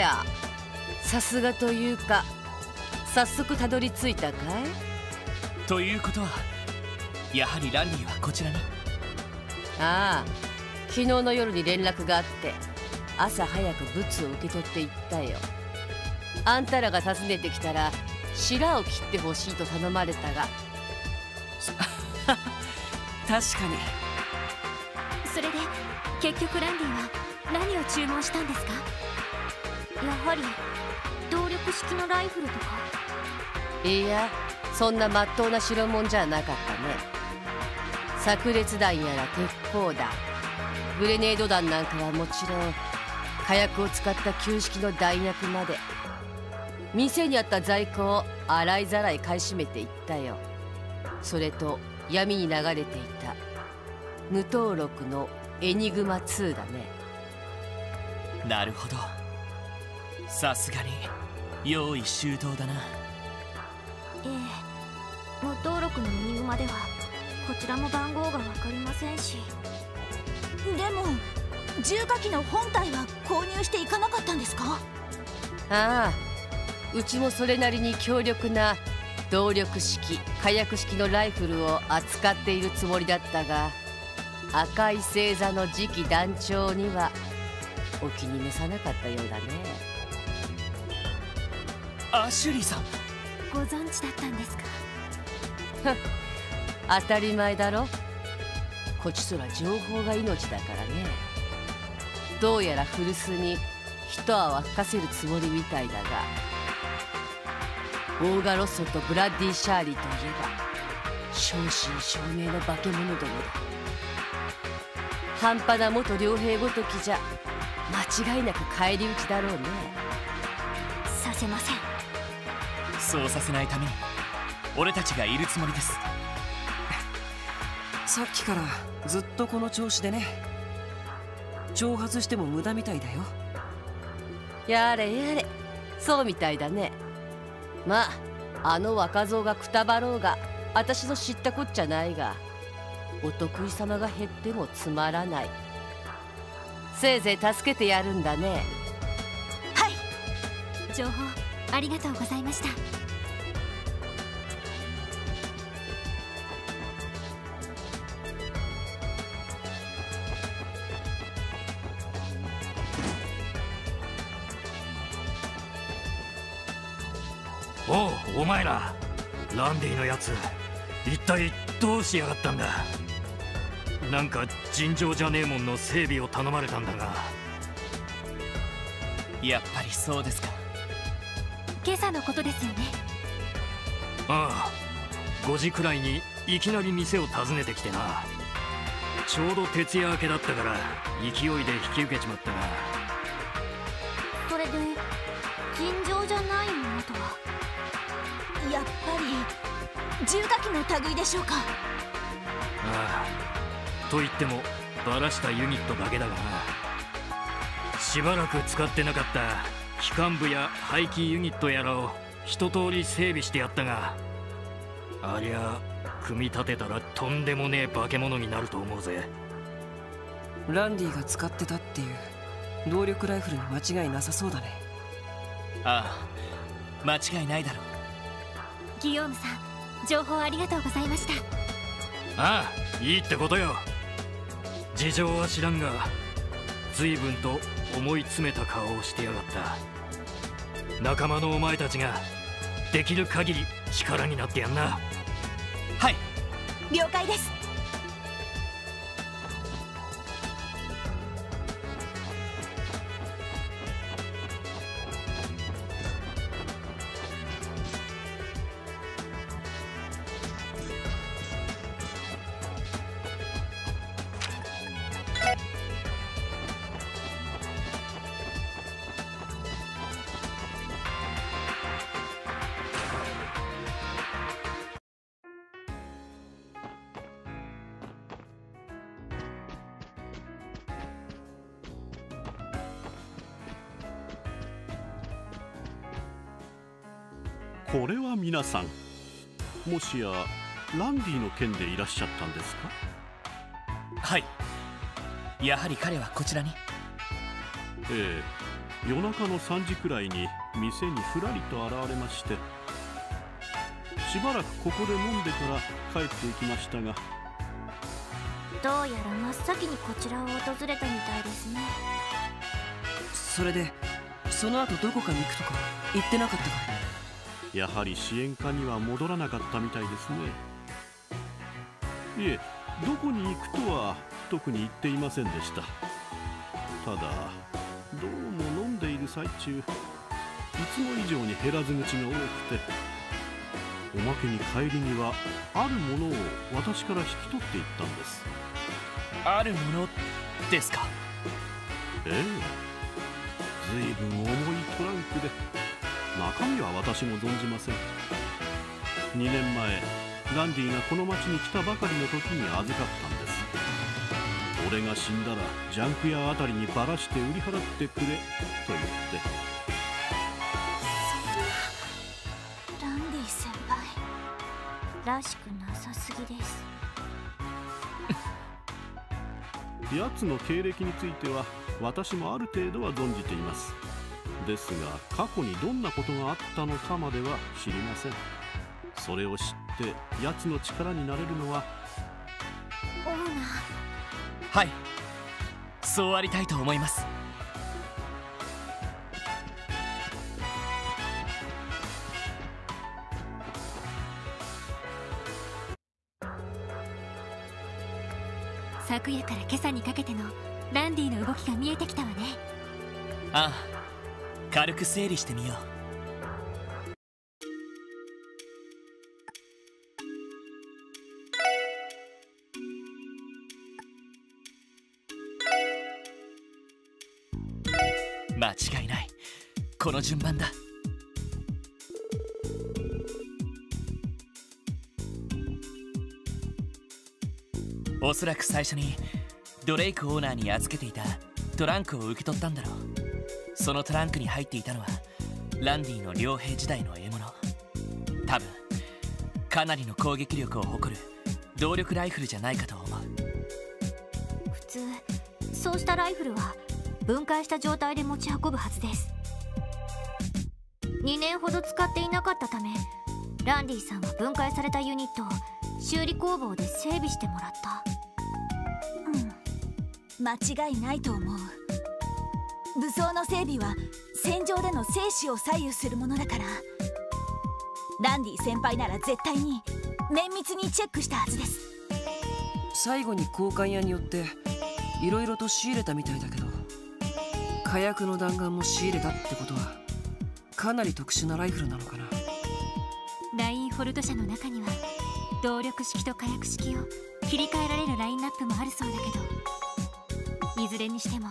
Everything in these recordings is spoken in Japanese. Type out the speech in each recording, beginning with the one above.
おやさすがというか早速たどり着いたかい？ということはやはりランディはこちらに。ああ昨日の夜に連絡があって朝早くブツを受け取っていったよ。あんたらが訪ねてきたら白を切ってほしいと頼まれたが。確かに。それで結局ランディは何を注文したんですか？やはり動力式のライフルとか？いやそんなまっとうな代物じゃなかったね。炸裂弾やら鉄砲弾グレネード弾なんかはもちろん火薬を使った旧式の弾薬まで店にあった在庫を洗いざらい買い占めていったよ。それと闇に流れていた無登録のエニグマ2だね。なるほどさすがに。用意周到だな。ええ無登録のエニグマではこちらも番号が分かりませんし。でも重火器の本体は購入していかなかったんですか？ああうちもそれなりに強力な動力式火薬式のライフルを扱っているつもりだったが赤い星座の次期団長にはお気に召さなかったようだねアシュリーさん。ご存知だったんですか？当たり前だろ。こちとら情報が命だからね。どうやら古巣に一泡吹かせるつもりみたいだが。オーガロッソとブラッディ・シャーリーといえば正真正銘の化け物どもだ。半端な元良兵ごときじゃ間違いなく返り討ちだろうね。させませんそうさせないために俺たちがいるつもりです。さっきからずっとこの調子でね。挑発しても無駄みたいだよ。やれやれ。そうみたいだね。まああの若造がくたばろうが私の知ったこっちゃないがお得意様が減ってもつまらない。せいぜい助けてやるんだね。はい。情報ありがとうございましたお前らランディのやつ一体どうしやがったんだ？なんか尋常じゃねえもんの整備を頼まれたんだが。やっぱりそうですか。今朝のことですよね。ああ5時くらいにいきなり店を訪ねてきてな。ちょうど徹夜明けだったから勢いで引き受けちまったが重火器の類でしょうか？ああと言ってもバラしたユニットだけだがなしばらく使ってなかった機関部や排気ユニットやらを一通り整備してやったがありゃ組み立てたらとんでもねえ化け物になると思うぜ。ランディが使ってたっていう動力ライフルに間違いなさそうだね。ああ間違いないだろう。ギヨームさん情報ありがとうございましたああいいってことよ事情は知らんが随分と思い詰めた顔をしてやがった仲間のお前たちができる限り力になってやんなはい了解です皆さんもしやランディの件でいらっしゃったんですか？はい。やはり彼はこちらに。ええ。夜中の3時くらいに店にふらりと現れましてしばらくここで飲んでから帰っていきましたが。どうやら真っ先にこちらを訪れたみたいですね。それでその後どこかに行くとか言ってなかったかやはり支援課には戻らなかったみたいですね。いえどこに行くとは特に言っていませんでした。ただどうも飲んでいる最中いつも以上に減らず口が多くておまけに帰りにはあるものを私から引き取っていったんです。あるものですか？ええ。ずいぶん重いトランクで中身は私も存じません。2年前ランディがこの町に来たばかりの時に預かったんです。俺が死んだらジャンク屋あたりにばらして売り払ってくれと言って。ランディ先輩。らしくなさすぎです。奴の経歴については私もある程度は存じていますですが過去にどんなことがあったのかまでは知りません。それを知って奴の力になれるのはオーナー。はい。そうありたいと思います。昨夜から今朝にかけてのランディの動きが見えてきたわね。ああ軽く整理してみよう。間違いない。この順番だ。おそらく最初にドレイクオーナーに預けていたトランクを受け取ったんだろう。そのトランクに入っていたのはランディの傭兵時代の獲物。多分かなりの攻撃力を誇る動力ライフルじゃないかと思う。普通そうしたライフルは分解した状態で持ち運ぶはずです。2年ほど使っていなかったためランディさんは分解されたユニットを修理工房で整備してもらった。間違いないと思う武装の整備は戦場での生死を左右するものだから。ランディ先輩なら絶対に綿密にチェックしたはずです。最後に交換屋によっていろいろと仕入れたみたいだけど火薬の弾丸も仕入れたってことはかなり特殊なライフルなのかな。ラインホルト社の中には動力式と火薬式を切り替えられるラインナップもあるそうだけどいずれにしても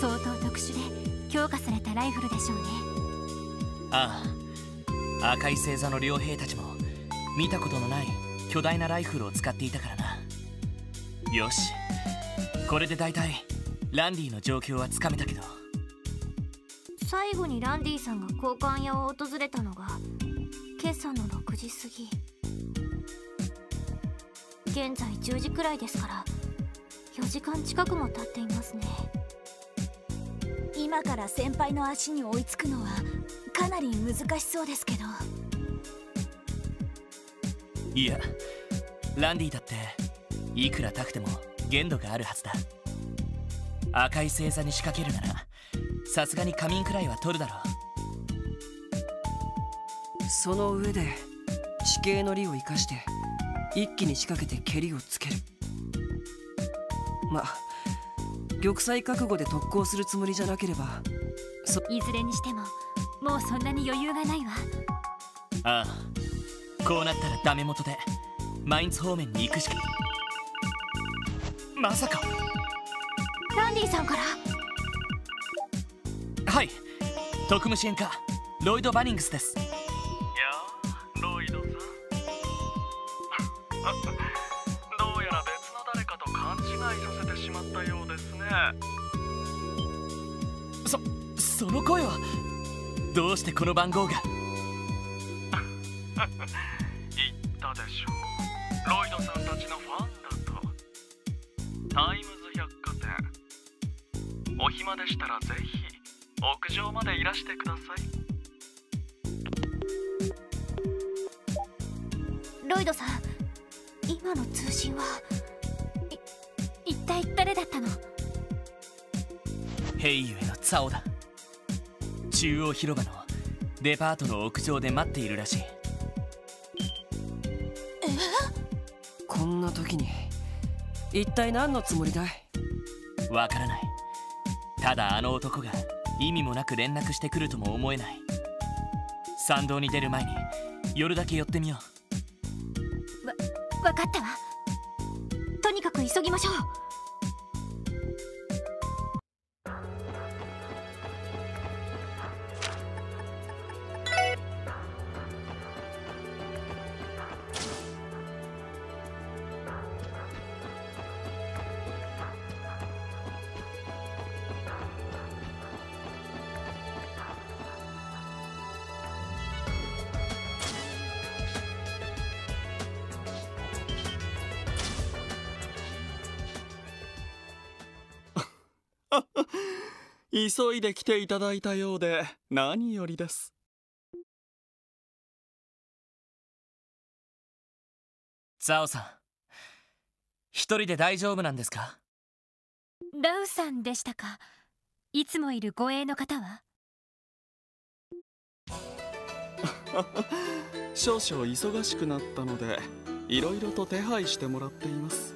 相当特殊で強化されたライフルでしょうね。ああ赤い星座の傭兵たちも見たことのない巨大なライフルを使っていたからな。よしこれで大体ランディの状況はつかめたけど。最後にランディさんが交換屋を訪れたのが今朝の6時過ぎ。現在10時くらいですから4時間近くも経っていますね今から先輩の足に追いつくのはかなり難しそうですけど。いやランディだっていくら高くても限度があるはずだ。赤い星座に仕掛けるならさすがに仮眠くらいは取るだろう。その上で地形の利を生かして一気に仕掛けて蹴りをつける。まあ玉砕覚悟で特攻するつもりじゃなければ。そいずれにしてももうそんなに余裕がないわ。ああ。こうなったらダメ元でマインツ方面に行くしか。まさか。ランディさんから。はい。特務支援課ロイド・バニングスです。やあロイドさん 勘違いさせてしまったようですねそその声はどうしてこの番号が？言ったでしょ。うロイドさんたちのファンだと。タイムズ百貨店。お暇でしたらぜひ屋上までいらしてください。ロイドさん今の通信は体誰だったの？ヘイユへのツァオだ。中央広場のデパートの屋上で待っているらしい。こんな時に一体何のつもりだい？わからない。ただあの男が意味もなく連絡してくるとも思えない。参道に出る前に夜だけ寄ってみよう。わ分かったわ。とにかく急ぎましょう急いで来ていただいたようで何よりです。ザオさん一人で大丈夫なんですか？ラウさんでしたか？いつもいる護衛の方は？少々忙しくなったのでいろいろと手配してもらっています。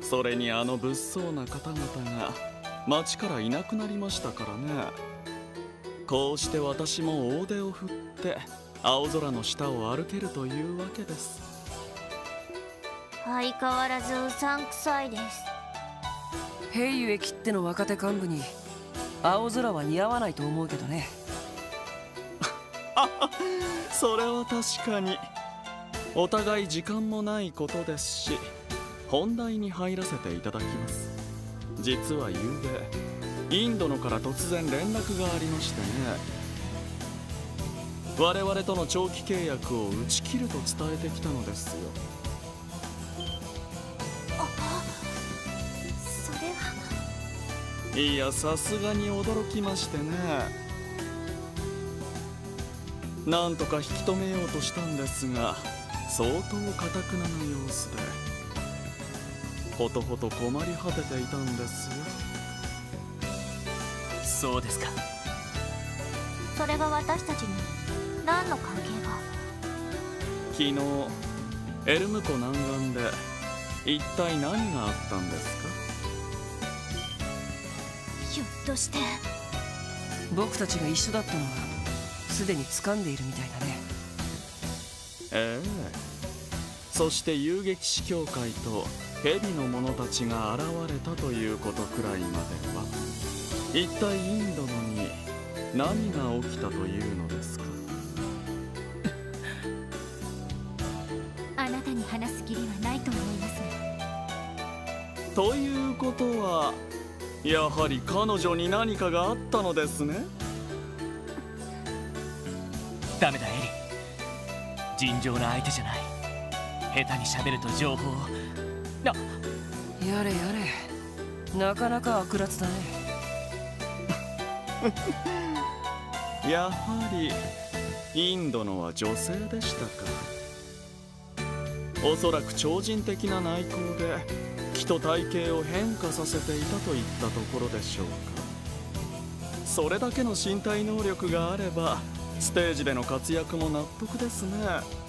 それにあの物騒な方々が町からいなくなりましたからね。こうして私も大手を振って青空の下を歩けるというわけです。相変わらずうさんくさいです。ヘイユエきっての若手幹部に青空は似合わないと思うけどね。それは確かに。お互い時間もないことですし本題に入らせていただきます実は昨べインドのから突然連絡がありましてね。我々との長期契約を打ち切ると伝えてきたのですよ。それは。いやさすがに驚きましてね。なんとか引き止めようとしたんですが相当かたくなな様子でほとほと困り果てていたんですよ。そうですか。それが私たちに何の関係が？昨日エルム湖南岸で一体何があったんですか？ひょっとして。僕たちが一緒だったのはすでに掴んでいるみたいだね。ええ。そして遊撃士協会と蛇の者たちが現れたということくらいまでは一体インドのに何が起きたというのですか？あなたに話す義理はないと思います。ということはやはり彼女に何かがあったのですね？ダメだエリ。尋常な相手じゃない。下手に喋ると情報をあやれやれ。なかなか悪辣だね。やはりインドのは女性でしたか。おそらく超人的な内向で気と体型を変化させていたといったところでしょうか。それだけの身体能力があればステージでの活躍も納得ですね。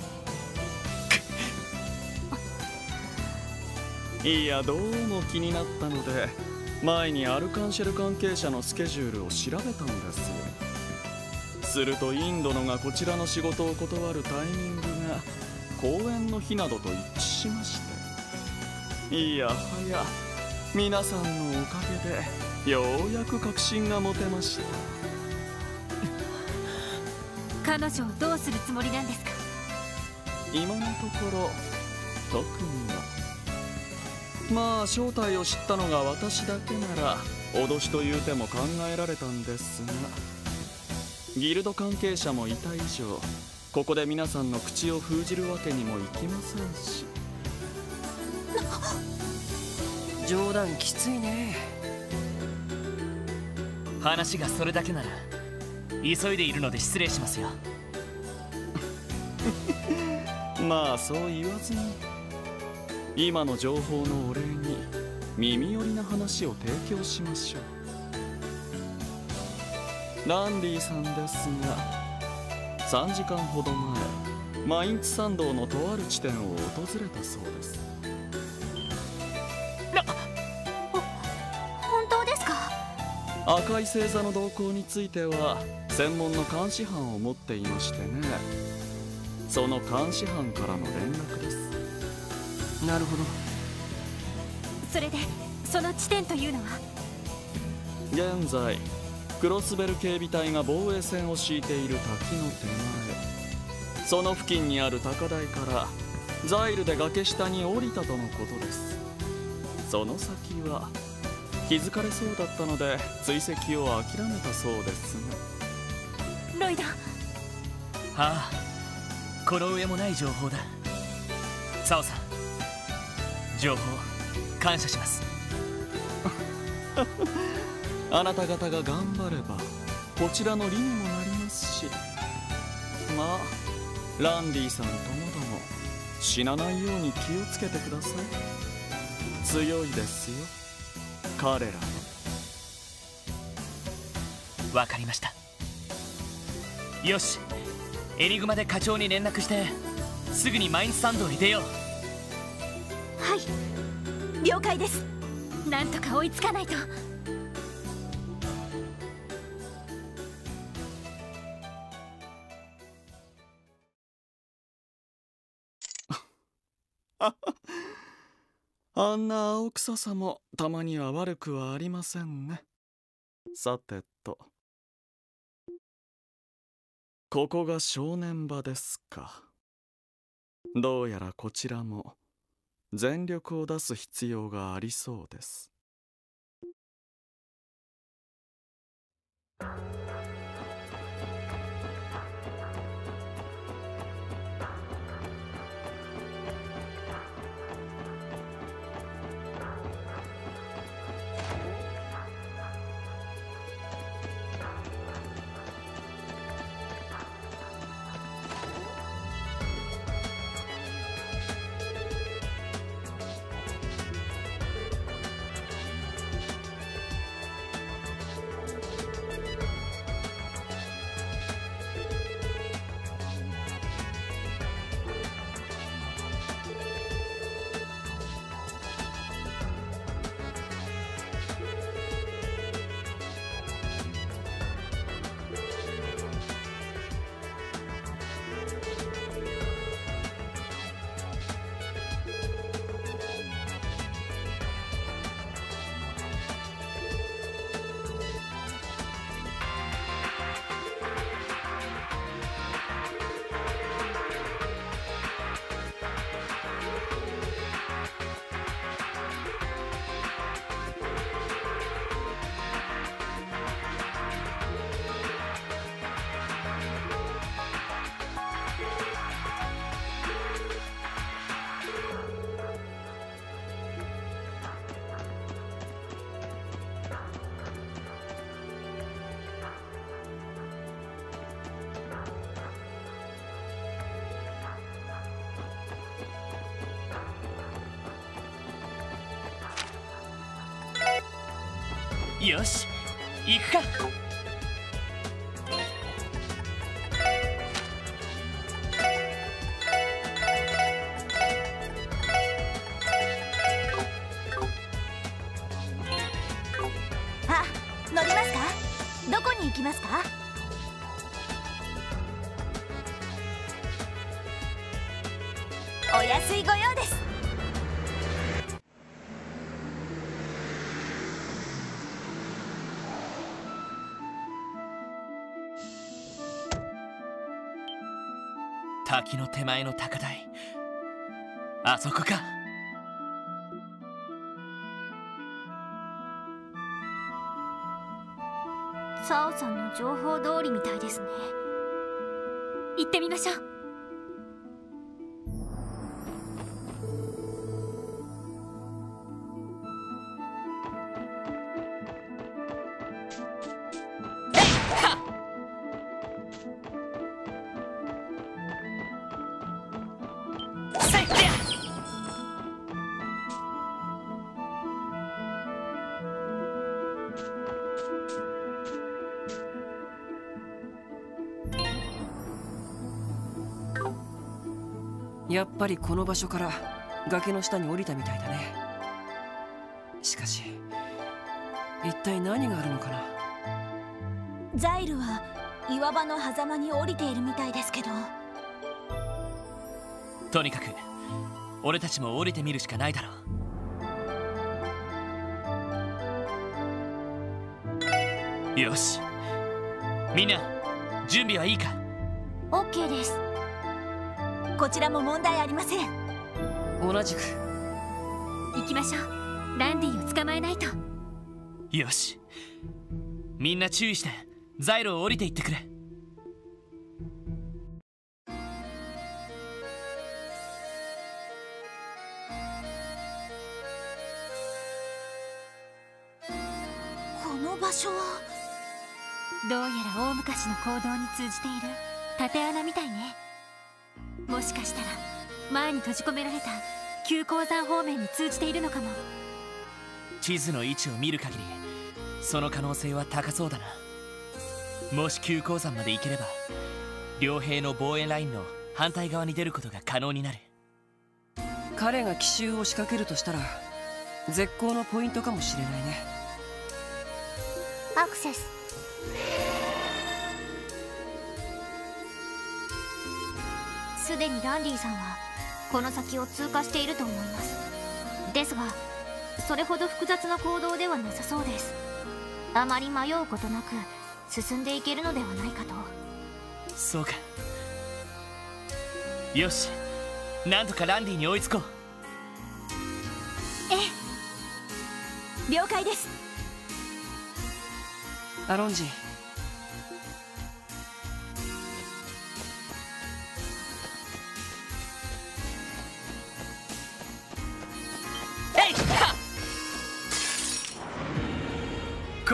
いやどうも気になったので前にアルカンシェル関係者のスケジュールを調べたんです。するとインドのがこちらの仕事を断るタイミングが公演の日などと一致しましていやはや皆さんのおかげでようやく確信が持てました。彼女をどうするつもりなんですか今のところ特にはまあ正体を知ったのが私だけなら脅しという手も考えられたんですが。ギルド関係者もいた以上ここで皆さんの口を封じるわけにもいきませんし。冗談きついね。話がそれだけなら急いでいるので失礼しますよ。まあそう言わずに今の情報のお礼に耳寄りな話を提供しましょう。ランディさんですが3時間ほど前マインツ山道のとある地点を訪れたそうです。本当ですか？赤い星座の動向については専門の監視班を持っていましてね。その監視班からの連絡ですなるほど。それでその地点というのは？現在クロスベル警備隊が防衛線を敷いている滝の手前。その付近にある高台からザイルで崖下に降りたとのことです。その先は気づかれそうだったので追跡を諦めたそうですロイド。はあこの上もない情報だ。サオさん情報感謝します。あなた方が頑張ればこちらの利にもなりますし。まあランディさんともども死なないように気をつけてください。強いですよ。彼らわかりました。よし。エニグマで課長に連絡してすぐにマインスタンドに出よう。はい。了解です。なんとか追いつかないと。あんな青臭さもたまには悪くはありませんね。さてと。ここが正念場ですか。どうやらこちらも全力を出す必要がありそうです。よし行くか。そこか。サオさんの情報通りみたいですね。行ってみましょう。ぱりこの場所から崖の下に降りたみたいだね。しかし一体何があるのかな？ザイルは岩場の狭間に降りているみたいですけど。とにかく俺たちも降りてみるしかないだろう。よし。みんな準備はいいか？OK ですこちらも問題ありません。同じく。行きましょう。ランディを捕まえないと。よし。みんな注意して。ザイルを降りていってくれ。この場所は？どうやら大昔の行動に通じている。縦穴みたいね。もしかしたら前に閉じ込められた旧鉱山方面に通じているのかも。地図の位置を見る限りその可能性は高そうだな。もし旧鉱山まで行ければ両兵の防衛ラインの反対側に出ることが可能になる。彼が奇襲を仕掛けるとしたら絶好のポイントかもしれないね。アクセスすでにランディさんはこの先を通過していると思います。ですがそれほど複雑な行動ではなさそうです。あまり迷うことなく進んでいけるのではないかと。そうか。よし。なんとかランディに追いつこう。ええ。了解です。アロンジ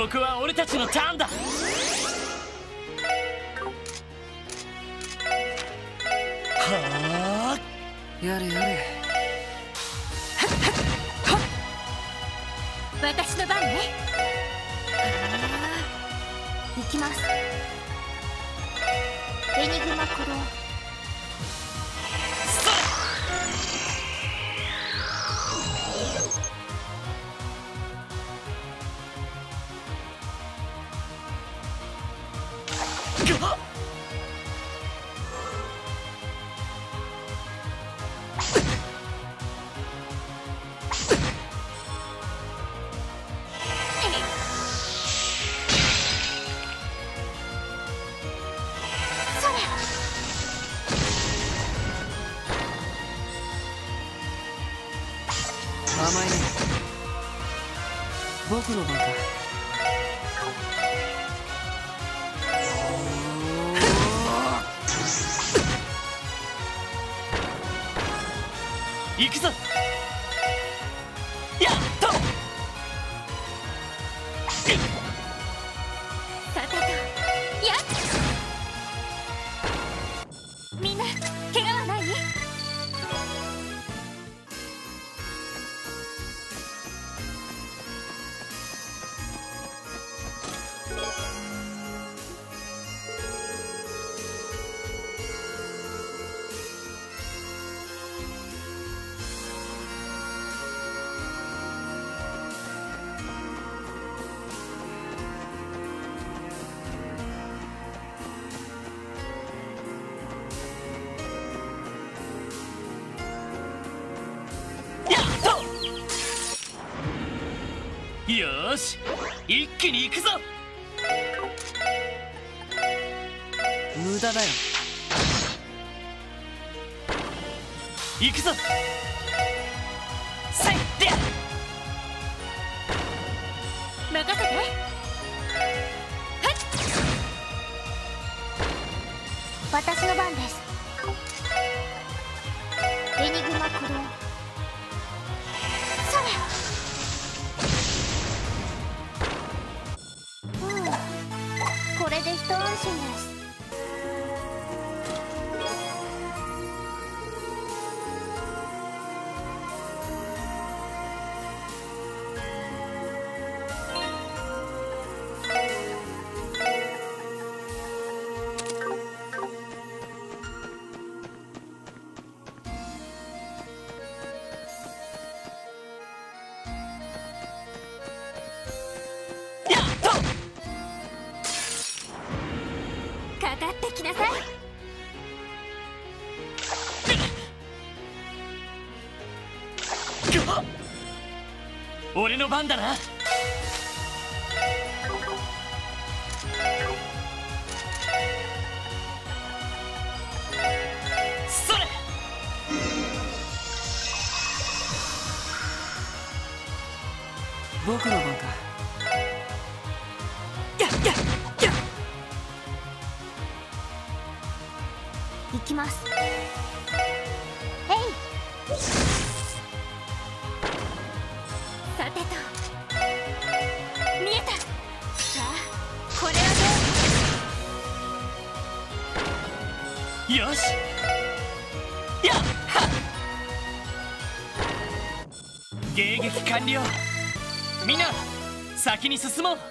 ここは俺たちのターンだ。はあ？やれやれ。私の番ね。行きます。エニグマ鼓動。僕のの番だな。進もう。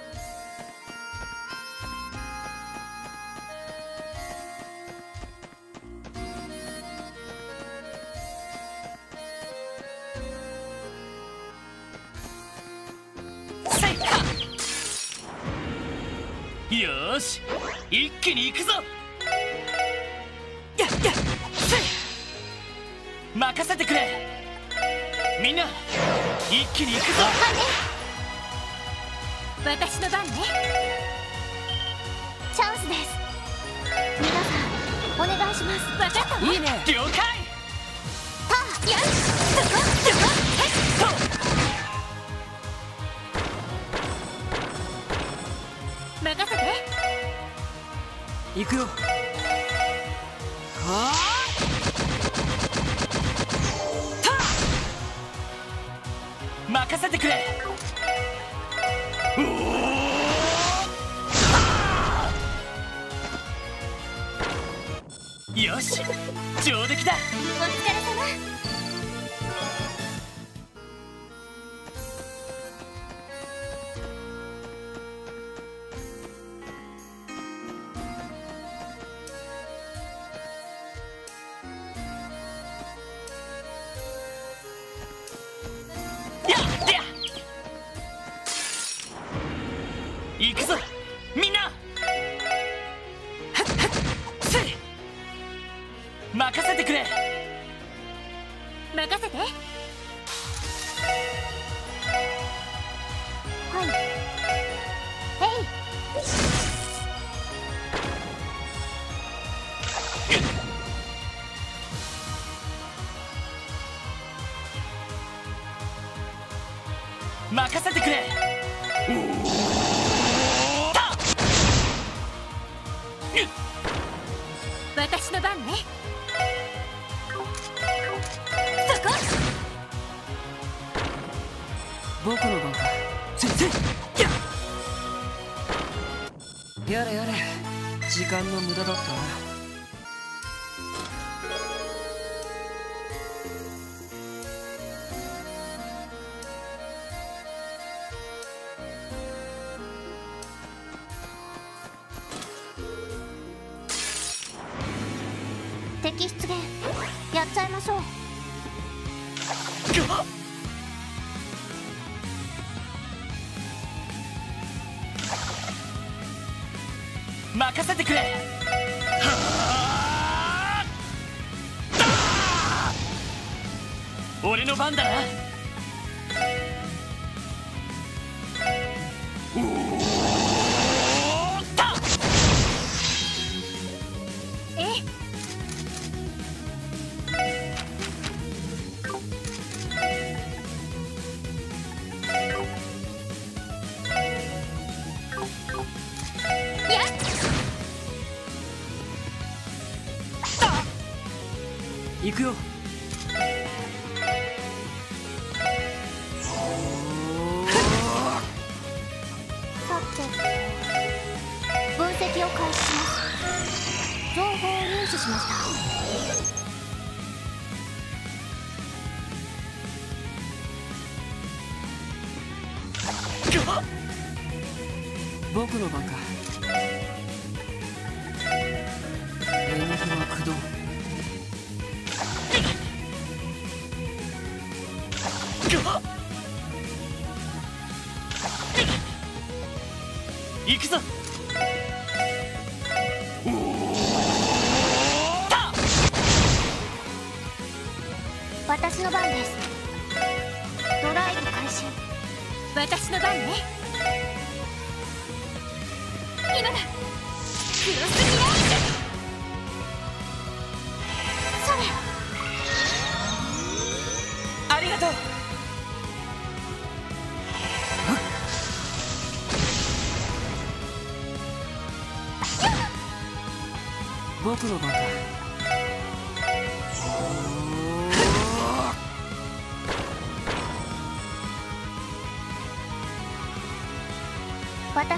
任せてくれ。よし上出来だ。お疲れ様。んだな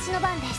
私の番で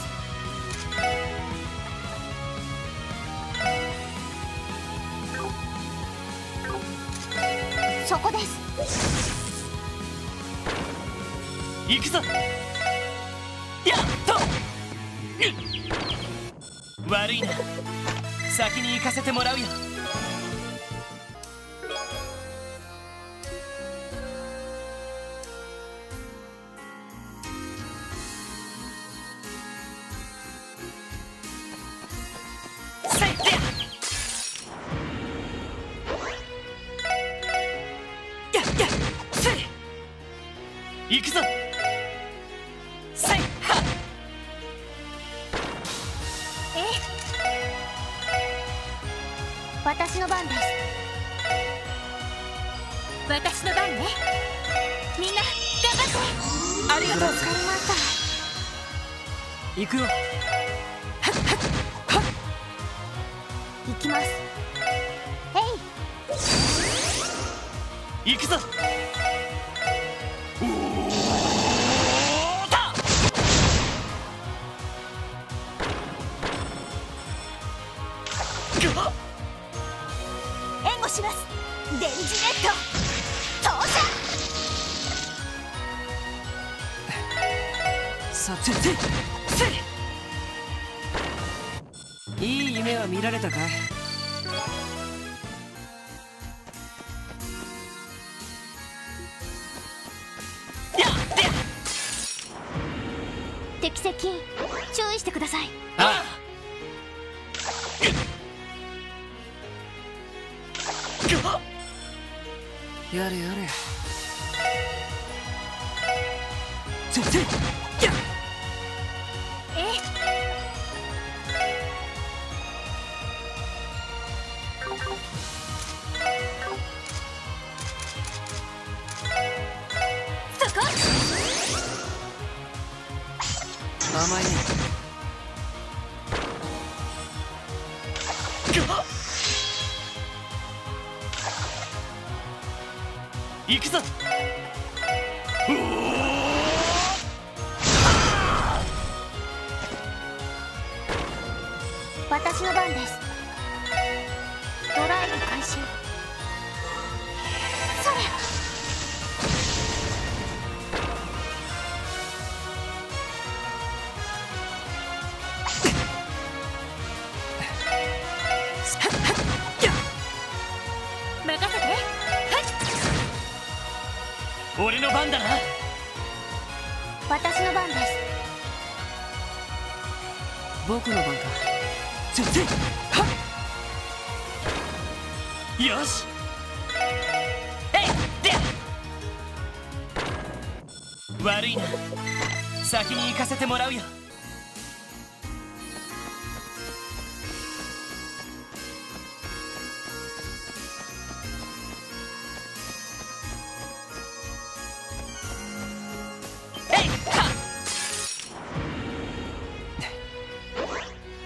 もらうよ。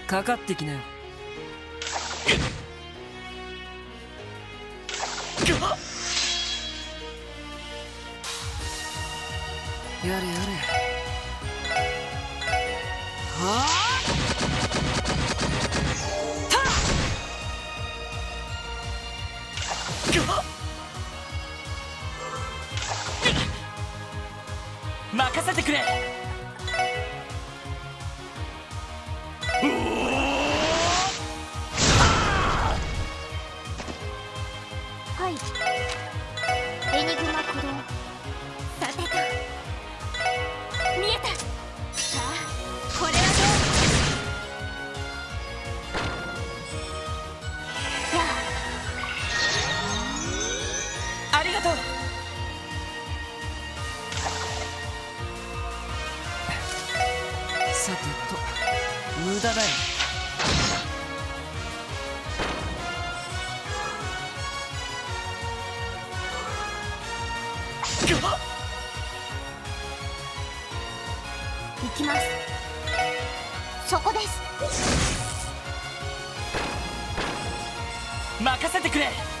かかってきなよ。行きます。そこです。任せてくれ。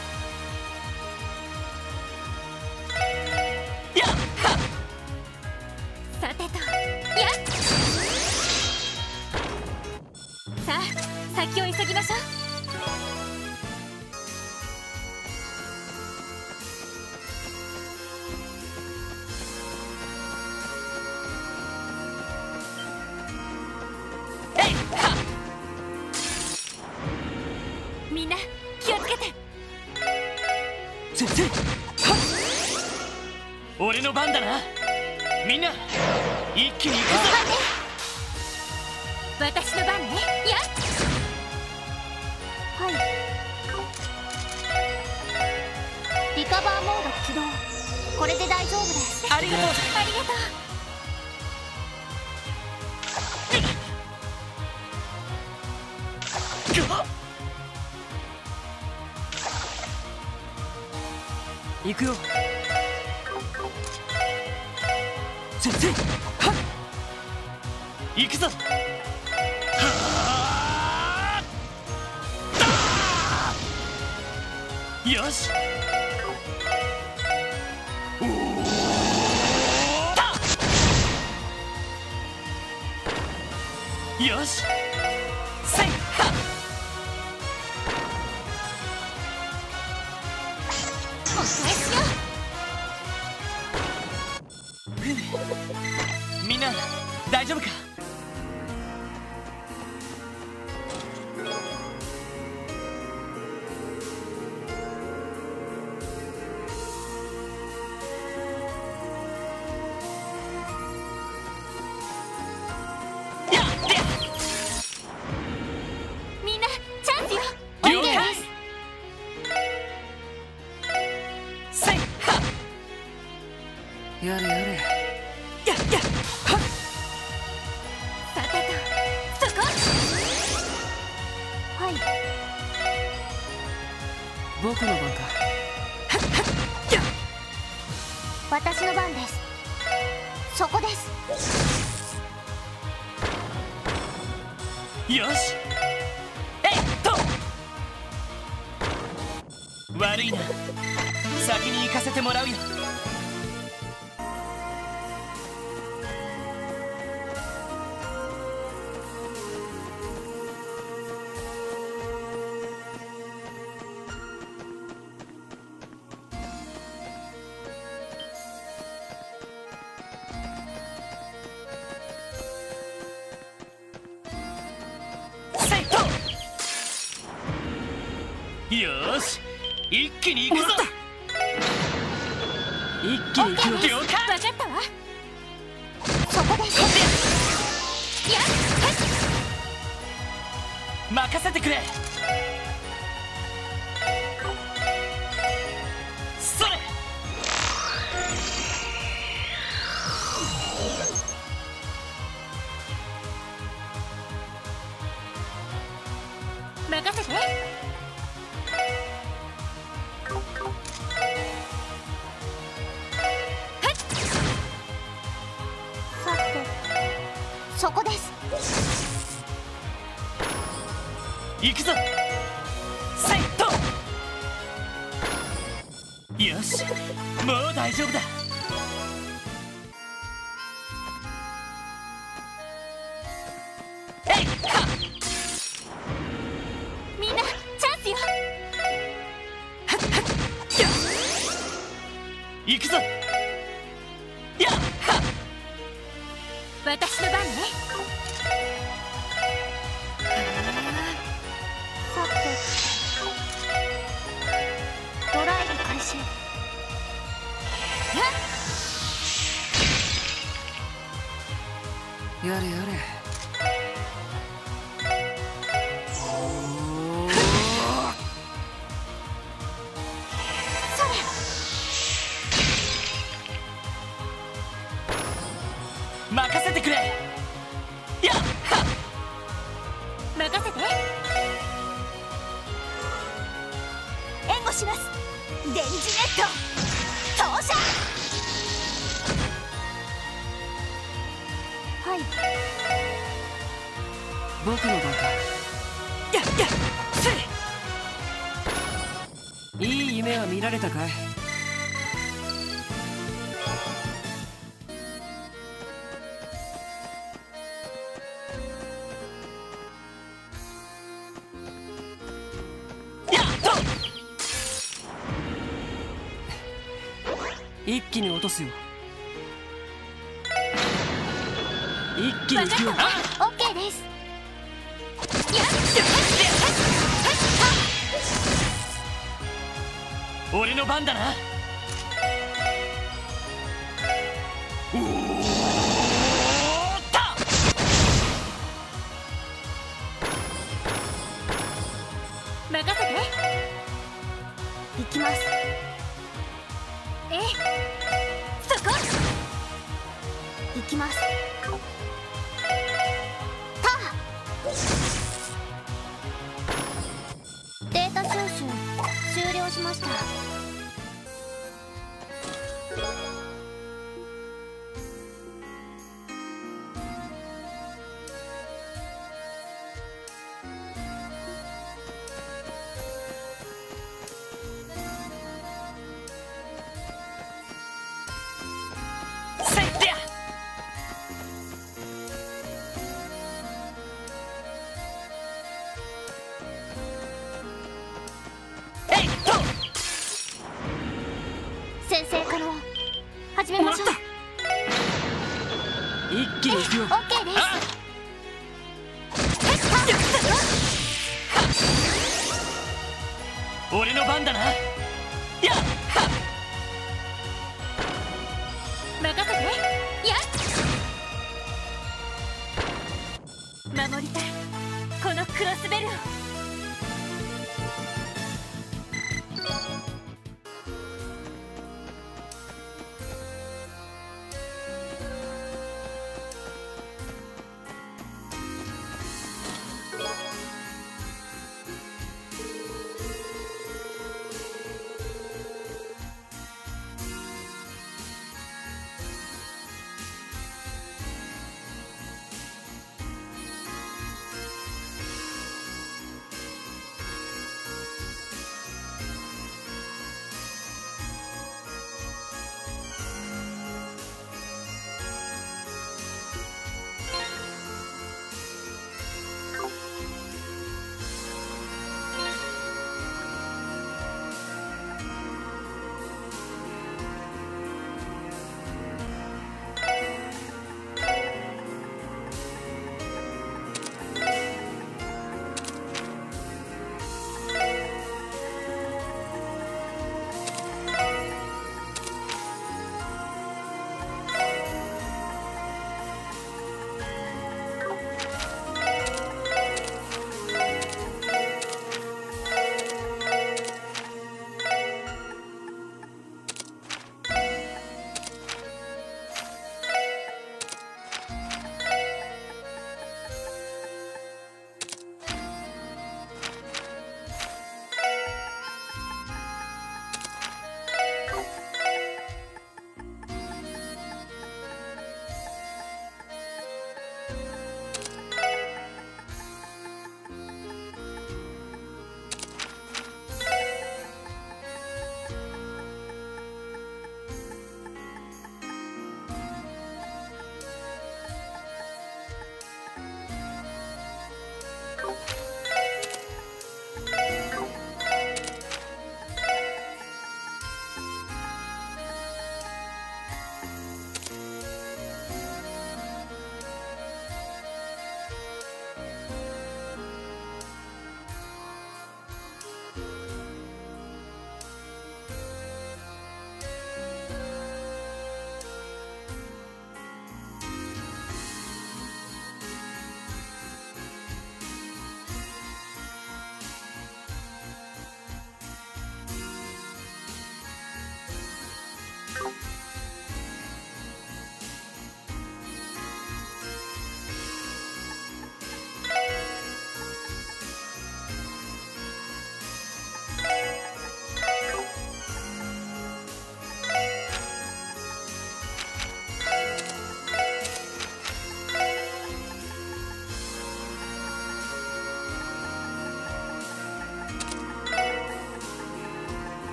Yeah, yada. ですよ。一気に来よ。オッケーです。俺の番だな。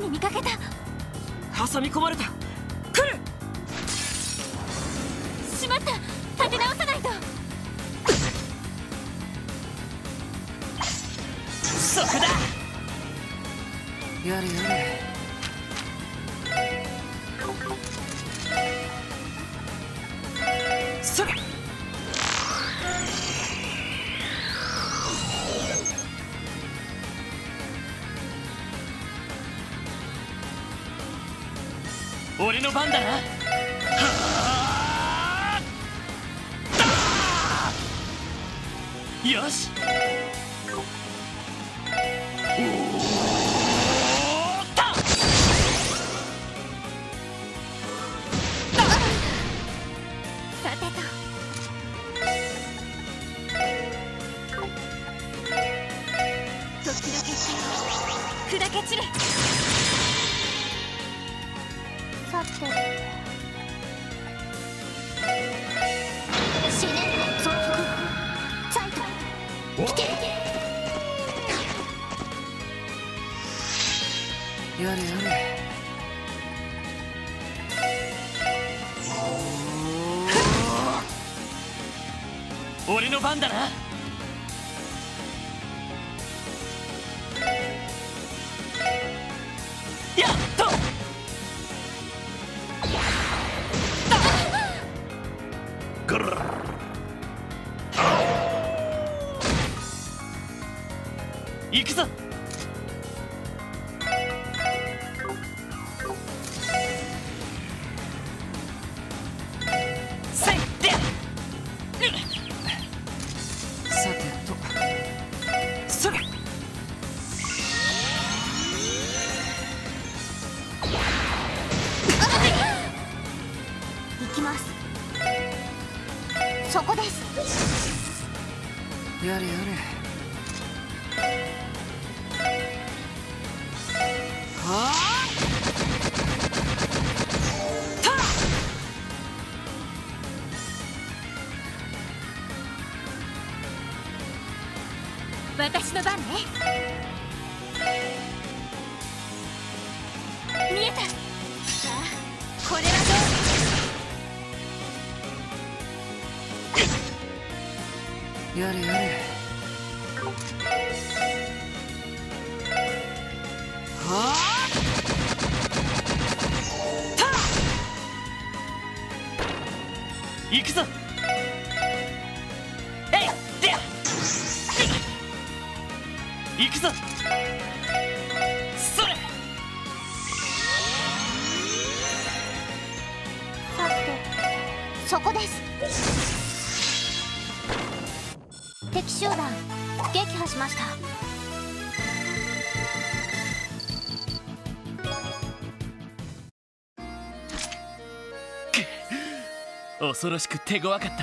に見かけた。挟み込まれた。の番だな。や恐ろしく手強かったな。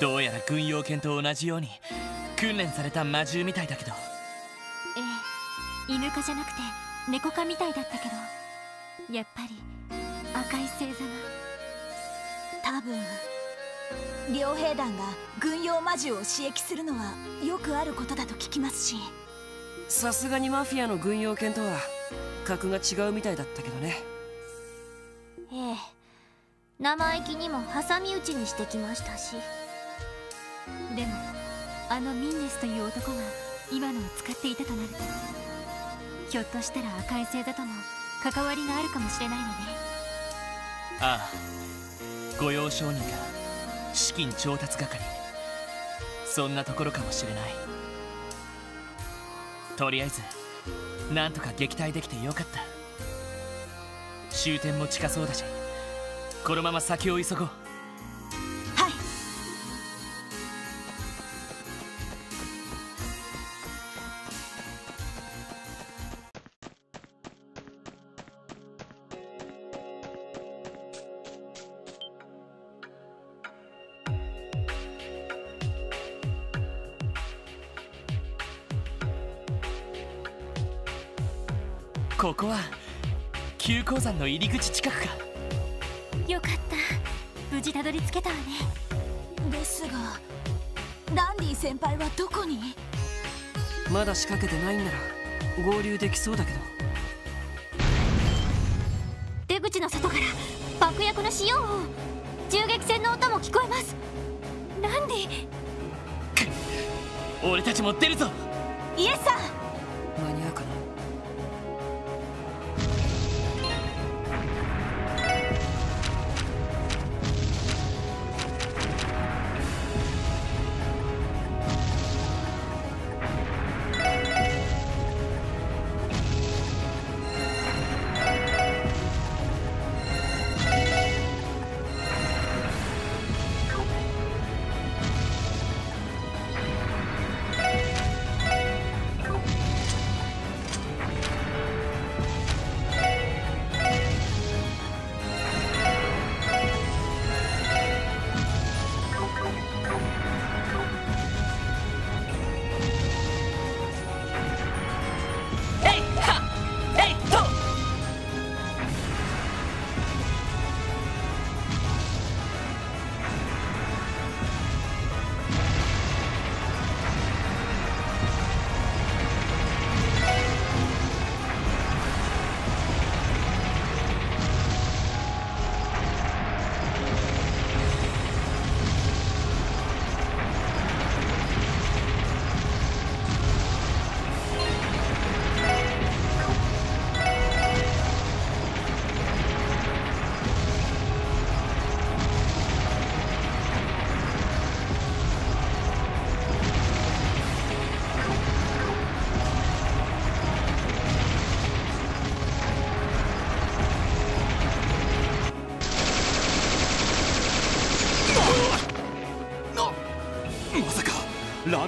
どうやら軍用犬と同じように訓練された魔獣みたいだけど。ええ犬科じゃなくて猫科みたいだったけどやっぱり赤い星座が多分両兵団が軍用魔獣を刺激するのはよくあることだと聞きますし。さすがにマフィアの軍用犬とは格が違うみたいだったけどね。ええ生意気にも挟み撃ちにしてきましたし。でもあのミンネスという男が今のを使っていたとなるとひょっとしたら赤い星座とも関わりがあるかもしれないわねああ御用商人か資金調達係。そんなところかもしれない。とりあえずなんとか撃退できてよかった。終点も近そうだし。このまま先を急ごう。はい。ここは急鉱山の入り口近くか先輩はどこに？まだ仕掛けてないんなら合流できそうだけど。出口の外から爆薬の使用音銃撃戦の音も聞こえます。ランディ俺たちも出るぞ。イエスさん！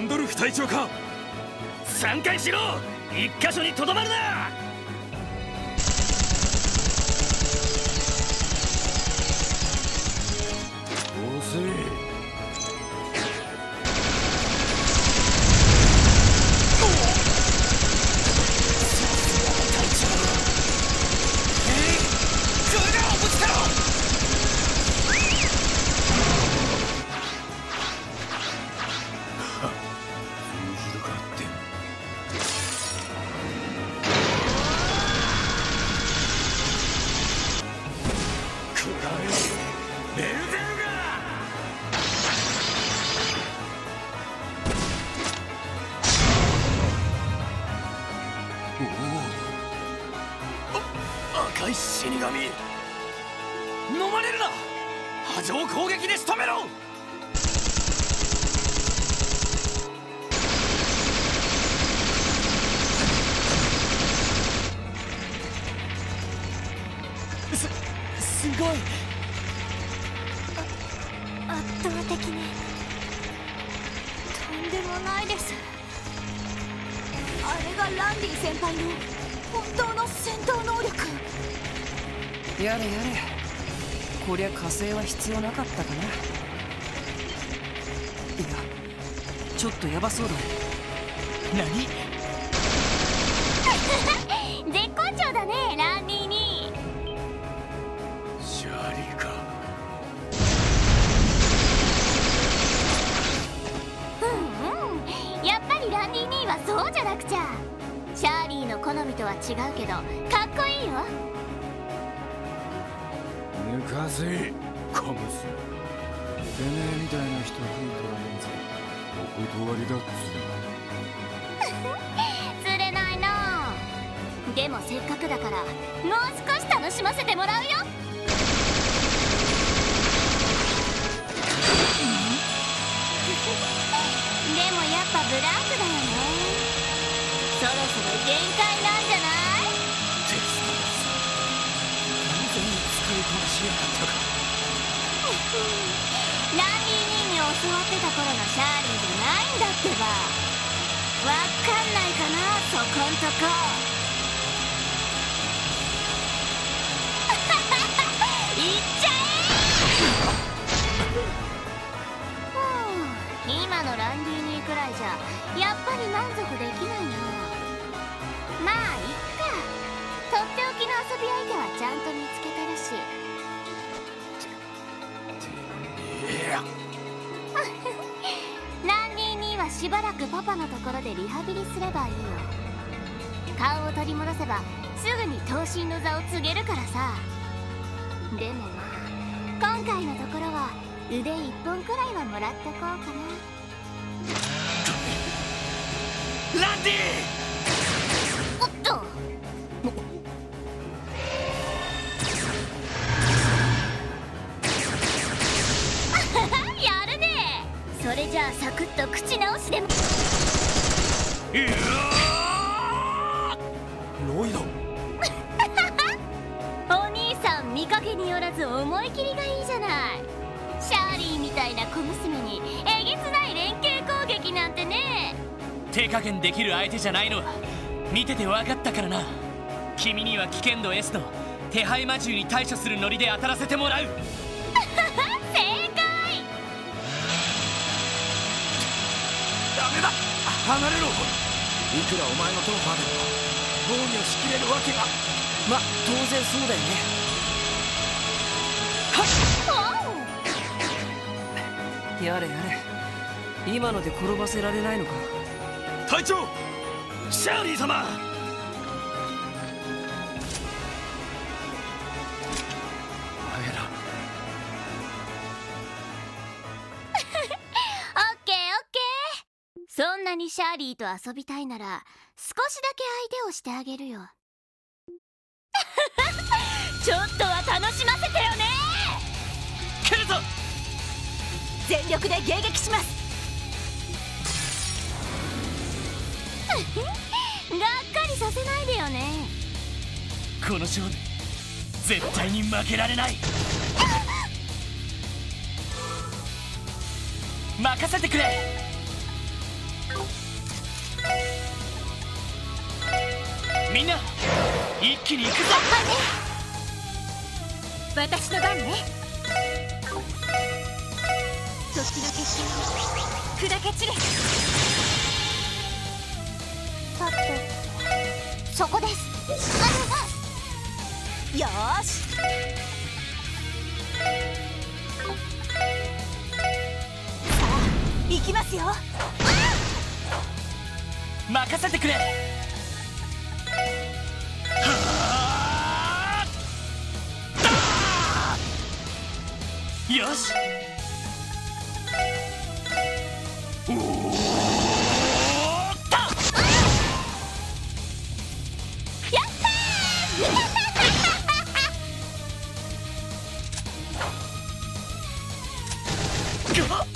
ンドルフ隊長か。散開しろ。一箇所にとどまるな。必要なかったかな。いやちょっとヤバそうだ。れじゃあサクッと口直しでも。ロイド。お兄さん見かけによらず思い切りがいいじゃない。シャーリーみたいな小娘にえげつない連携攻撃なんてね。手加減できる相手じゃないのは見てて分かったからな。君には危険度 S の手配魔獣に対処するノリで当たらせてもらう 離れろいくらお前のトンファーでも防御しきれるわけが。ま当然そうだよね。はっ！やれやれ。今ので転ばせられないのか。隊長シャーリー様。にシャーリーと遊びたいなら少しだけ相手をしてあげるよ。ちょっとは楽しませてよね！来るぞ！全力で迎撃します！がっかりさせないでよね。この勝負絶対に負けられない！任せてくれみんな一気に行くぞ。私の番ね。時の結晶砕け散れ。さてそこです。よーし。さあ行きますよ。任せてくれ。よし。おーっ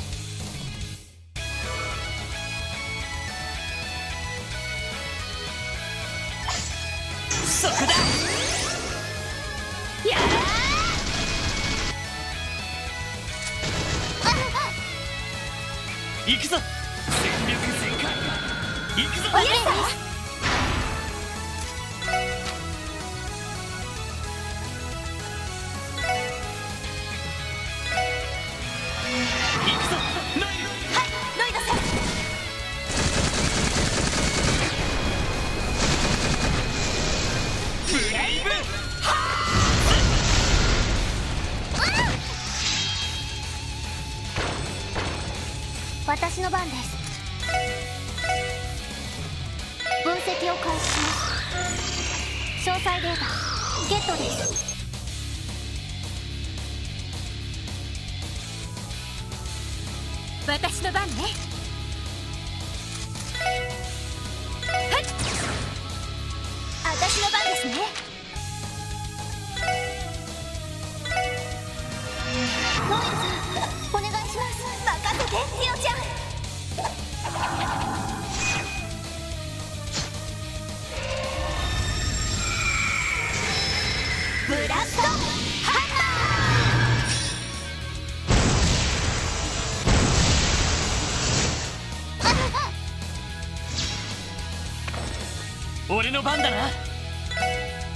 番だな。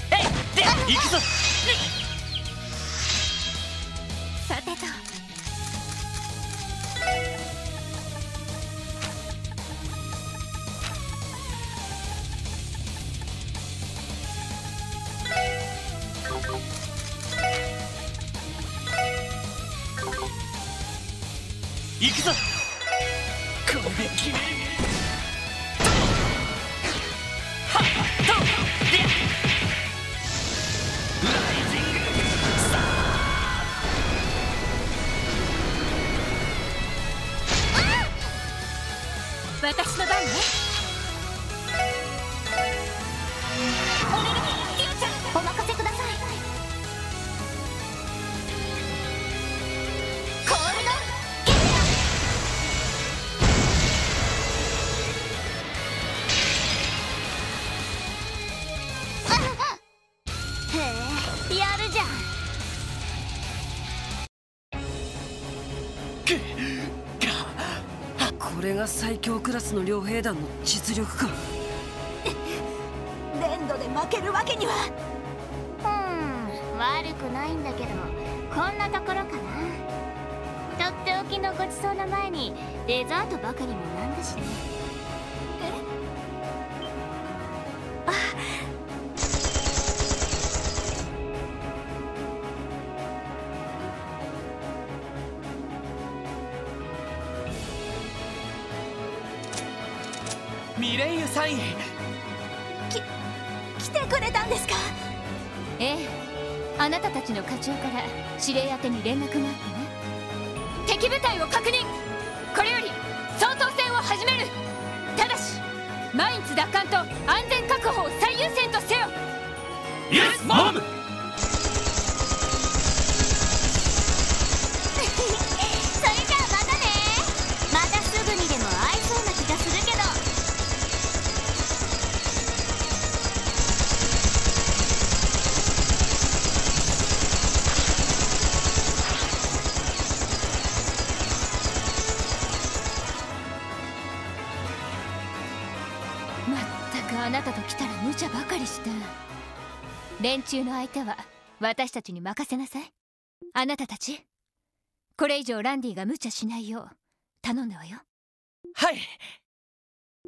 えいで行くぞ。さてと。行くぞ。ここれで決めるクラスの両兵団の実力か。連動で負けるわけには。うん悪くないんだけどこんなところかな。とっておきのごちそうの前にデザートばかりもなんだしねの課長から指令宛に連絡があってね。敵部隊を確認手は私たちに任せなさい。あなたたち。これ以上ランディが無茶しないよう頼んだわよ。はい。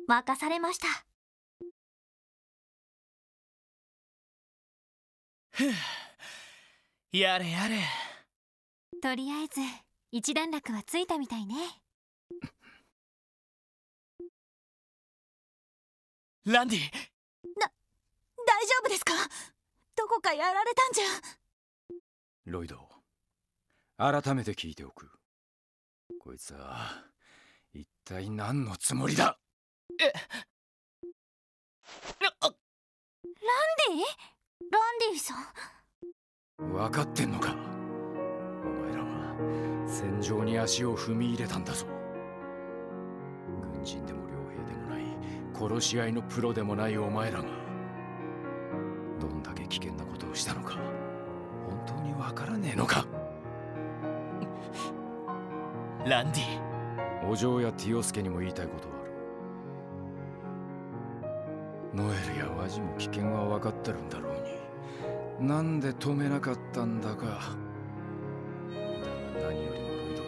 任されました。やれやれ。とりあえず一段落はついたみたいね。ランディ。大丈夫ですか？どこかやられたんじゃ。ロイド改めて聞いておく。こいつは一体何のつもりだ？なあランディ？ランディさん？分かってんのか？お前らは戦場に足を踏み入れたんだぞ。軍人でも傭兵でもない殺し合いのプロでもないお前らがどんだけ危険なことをしたのか本当に分からねえのか。ランディ。お嬢やティオスケにも言いたいことはある。ノエルやワジも危険は分かってるんだろうに。なんで止めなかったんだか。だが何よりもロイドて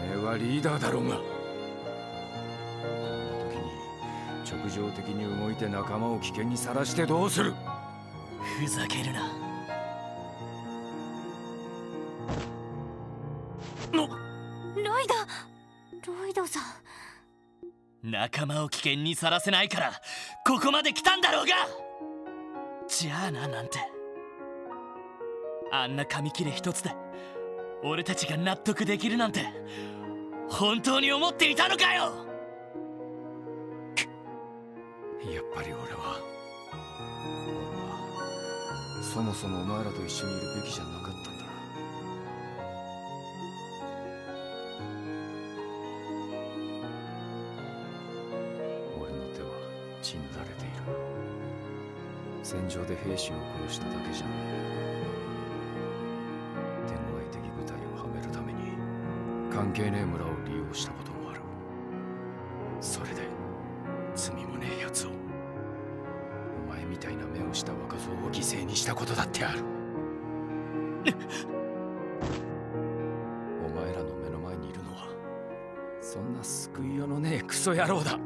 めえはリーダーだろうが。こんな時に直情的に動いて仲間を危険にさらしてどうするふざけるな。のロイドロイドさん。仲間を危険にさらせないからここまで来たんだろうが。じゃあななんて。あんな紙切れ一つで俺たちが納得できるなんて本当に思っていたのかよ。やっぱり俺は俺はそもそもお前らと一緒にいるべきじゃなかったんだ。俺の手は血塗られている。戦場で兵士を殺しただけじゃねえ手強い敵部隊をはめるために関係ねえ村を利用したことソ野郎だ。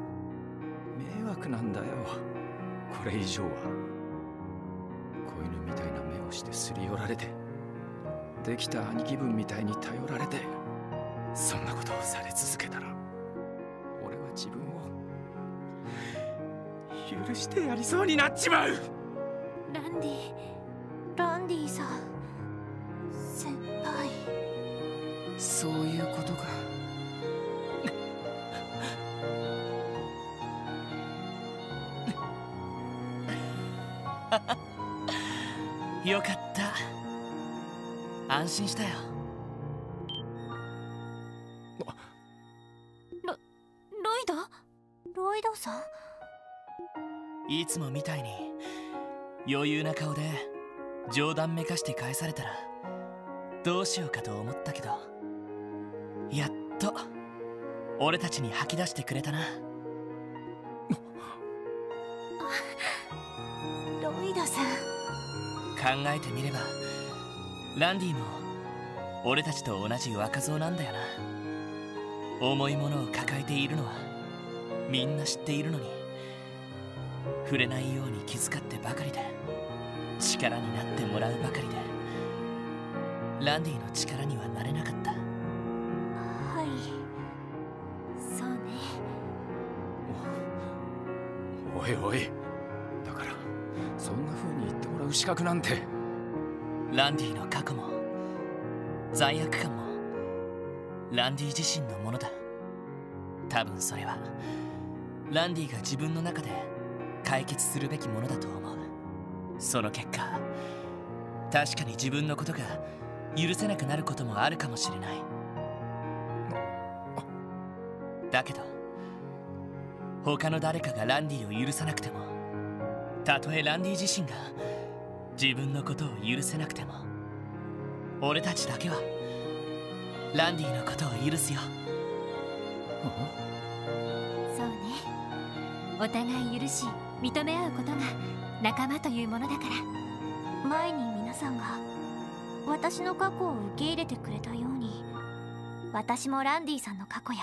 迷惑なんだよ。これ以上は。子犬みたいな目をしてすり寄られてできた兄貴分みたいに頼られてそんなことをされ続けたら俺は自分を許してやりそうになっちまう。たちに吐き出してくれたな。ロイドさん。考えてみればランディも俺たちと同じ若造なんだよな。重いものを抱えているのはみんな知っているのに触れないように気遣ってばかりで力になってもらうばかりでランディの力にはなれなかったいおい。だからそんな風に言ってもらう資格なんて。ランディの過去も罪悪感もランディ自身のものだ。多分それはランディが自分の中で解決するべきものだと思う。その結果確かに自分のことが許せなくなることもあるかもしれない。だけど他の誰かがランディを許さなくてもたとえランディ自身が自分のことを許せなくても俺たちだけはランディのことを許すよ。そうね。お互い許し認め合うことが仲間というものだから。前に皆さんが私の過去を受け入れてくれたように私もランディさんの過去や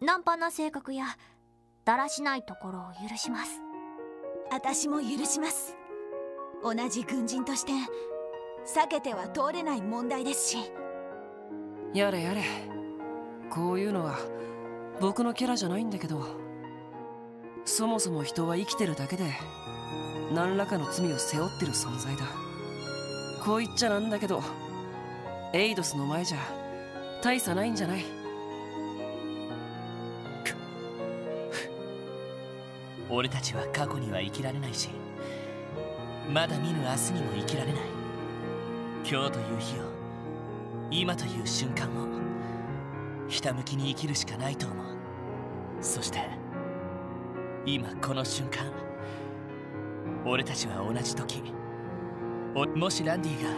ナンパな性格やだらしないところを許します。私も許します。同じ軍人として避けては通れない問題ですし。やれやれ。こういうのは僕のキャラじゃないんだけど。そもそも人は生きてるだけで何らかの罪を背負ってる存在だ。こう言っちゃなんだけどエイドスの前じゃ大差ないんじゃない俺たちは過去には生きられないしまだ見ぬ明日にも生きられない。今日という日を今という瞬間をひたむきに生きるしかないと思う。そして今この瞬間俺たちは同じ時もしランディが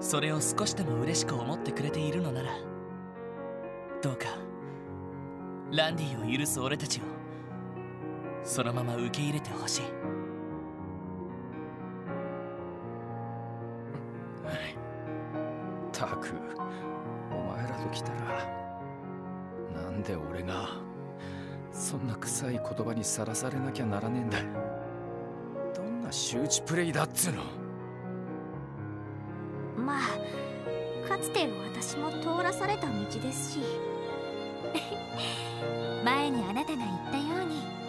それを少しでも嬉しく思ってくれているのならどうかランディを許す俺たちをそのまま受け入れてほしい。たくお前らと来たらなんで俺がそんな臭い言葉にさらされなきゃならねえんだどんな周知プレイだっつうの。まあかつて私も通らされた道ですし。前にあなたが言ったように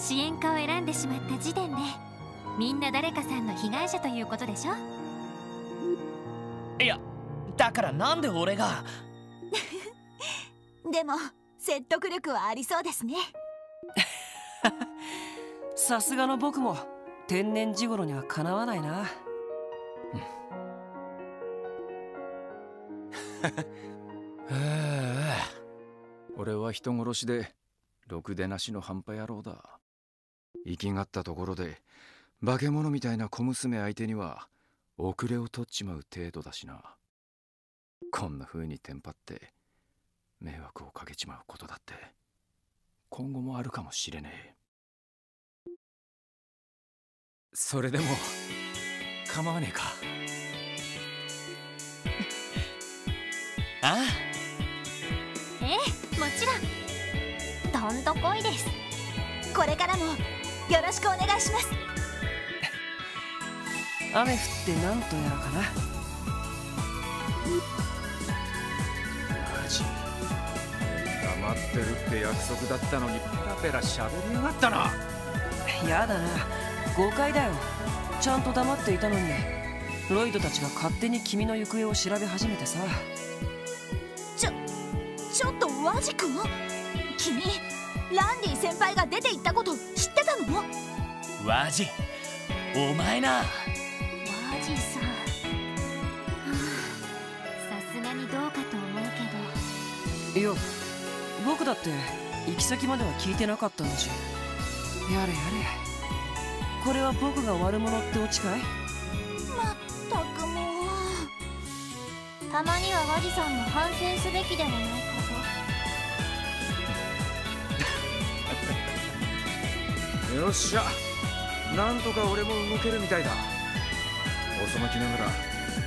支援家を選んでしまった時点でみんな誰かさんの被害者ということでしょ？いやだからなんで俺が？でも説得力はありそうですね。さすがの僕も天然地頃にはかなわないな。俺は人殺しでろくでなしの半端野郎だ生きがったところで化け物みたいな小娘相手には遅れを取っちまう程度だしな。こんな風にテンパって迷惑をかけちまうことだって今後もあるかもしれねえ。それでも構わねえか。ああ。ええもちろん。どんとこいです。これからもよろしくお願いします。雨降ってなんとやらかな。マジ。黙待ってるって約束だったのにペラペラ喋りやがったな。やだな。誤解だよ。ちゃんと黙っていたのにロイドたちが勝手に君の行方を調べ始めてさ。ちょちょっとワジ君君ランディ先輩が出て行ったこと知ってたのワジお前な。ワジさん。はあさすがにどうかと思うけど。いや僕だって行き先までは聞いてなかったんだしやれやれ。これは僕が悪者ってオチかい？まったくもう。たまにはワジさんも反省すべきではないかよっしゃ。なんとか俺も動けるみたいだ。遅まきながら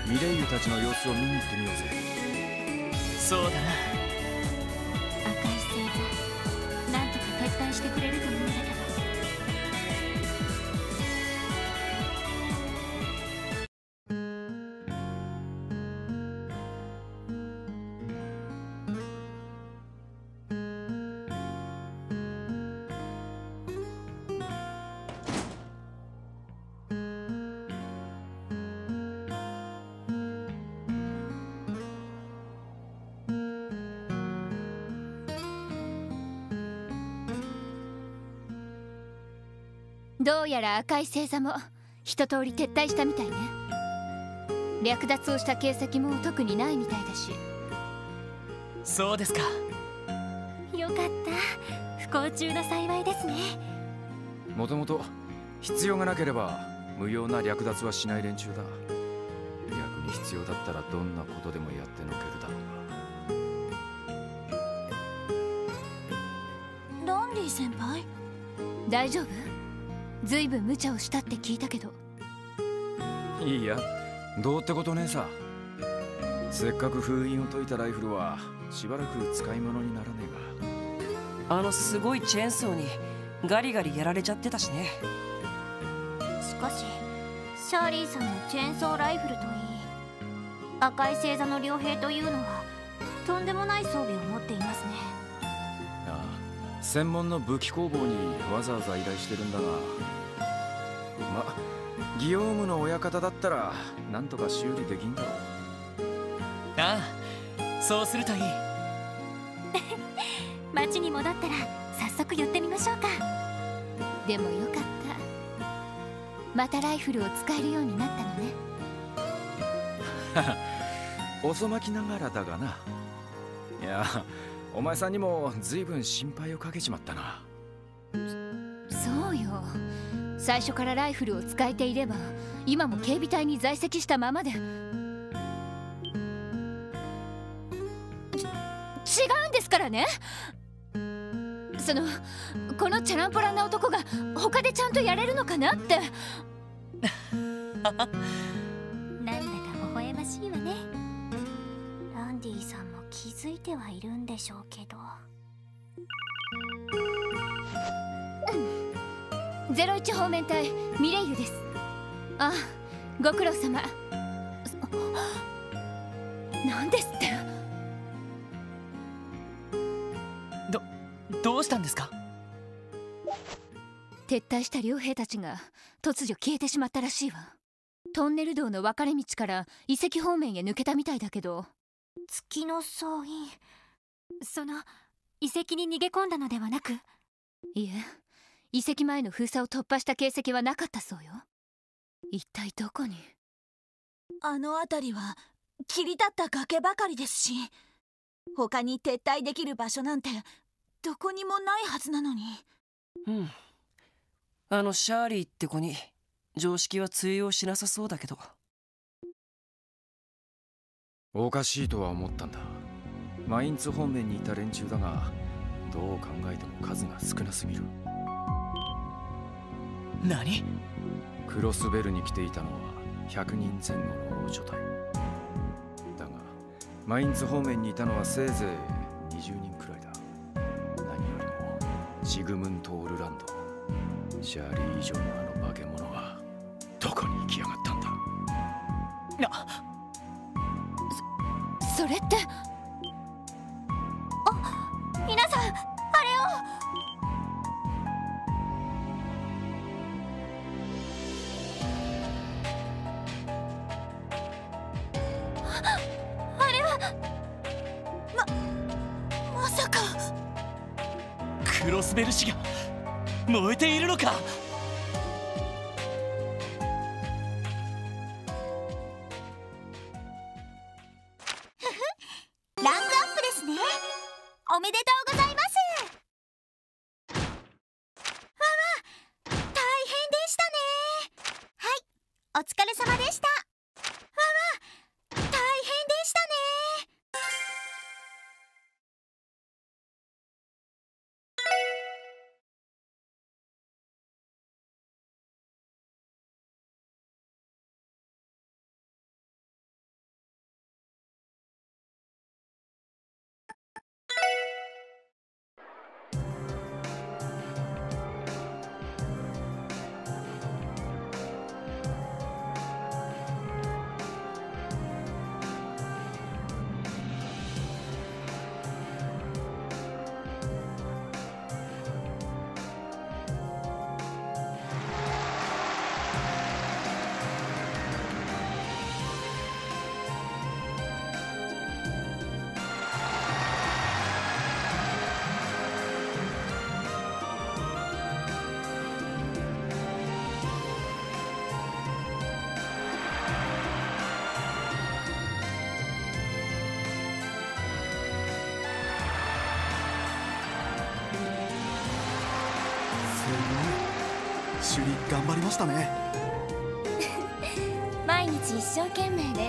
ミレイユたちの様子を見に行ってみようぜ。そうだな。赤い星座なんとか撤退してくれると思うんだどどうやら赤い星座も一通り撤退したみたいね。略奪をした形跡も特にないみたいだし。そうですか。よかった。不幸中の幸いですね。もともと必要がなければ無用な略奪はしない連中だ。逆に必要だったらどんなことでもやってのけるだろうランディ先輩？大丈夫？ずいぶん無茶をしたって聞いたけど。がいいや。どうってことねえさ。せっかく封印を解いたライフルはしばらく使い物にならねえあのすごいチェーンソーにガリガリやられちゃってたしね。しかしシャーリーさんのチェーンソーライフルといい赤い星座の両兵というのはとんでもない装備を持っていますね専門の武器工房にわざわざ依頼してるんだが。まギオームの親方だったらなんとか修理できんだろう。ああそうするといい。町に戻ったら早速寄ってみましょうか。でもよかった。またライフルを使えるようになったのね。遅まきながらだがな。いやお前さんにも随分心配をかけちまったな。そうよ。最初からライフルを使えていれば今も警備隊に在籍したままで。ち違うんですからね。そのこのチャランポランな男が他でちゃんとやれるのかなって。なんだか微笑ましいわね。ランディさんも気づいてはいるんでしょうけど。01方面隊ミレイユです。あご苦労様。なんですって。どどうしたんですか？撤退した両兵たちが突如消えてしまったらしいわ。トンネル道の分かれ道から遺跡方面へ抜けたみたいだけど月の総員。その遺跡に逃げ込んだのではなく？いえ遺跡前の封鎖を突破した形跡はなかったそうよ。一体どこに？あの辺りは切り立った崖ばかりですし他に撤退できる場所なんてどこにもないはずなのに。うん。あのシャーリーって子に常識は通用しなさそうだけどおかしいとは思ったんだ。マインツ方面にいた連中だがどう考えても数が少なすぎる。何？クロスベルに来ていたのは100人前後の大所帯だがマインツ方面にいたのはせいぜい20人くらいだ。何よりもシグムント・オルランドシャーリー以上のあの化け物はどこに行きやがったんだ？それって。あ皆さんあれを。クロスベル氏が燃えているのか。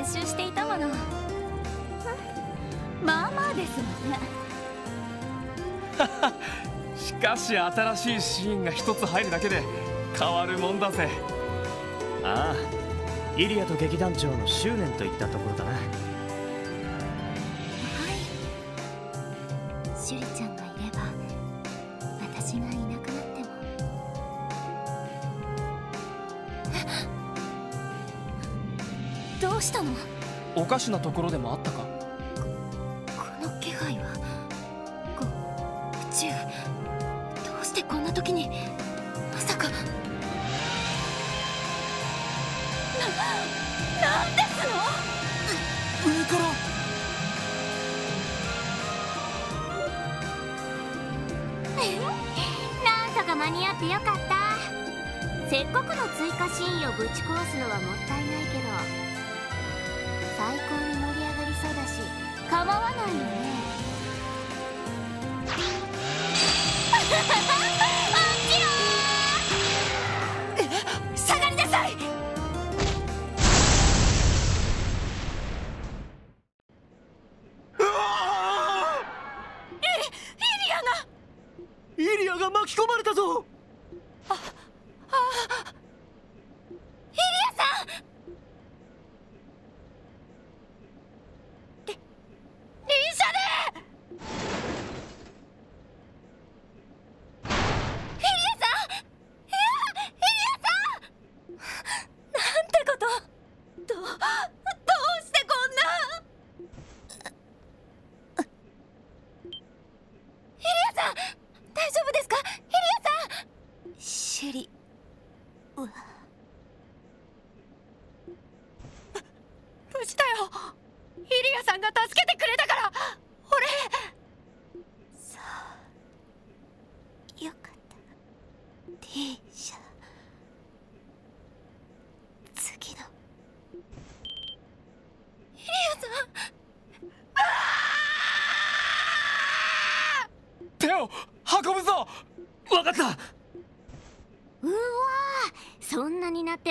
練習していたもの。まあまあですわね。しかし新しいシーンが一つ入るだけで変わるもんだぜ。ああイリアと劇団長の執念といったところだな。かしなところでもあったか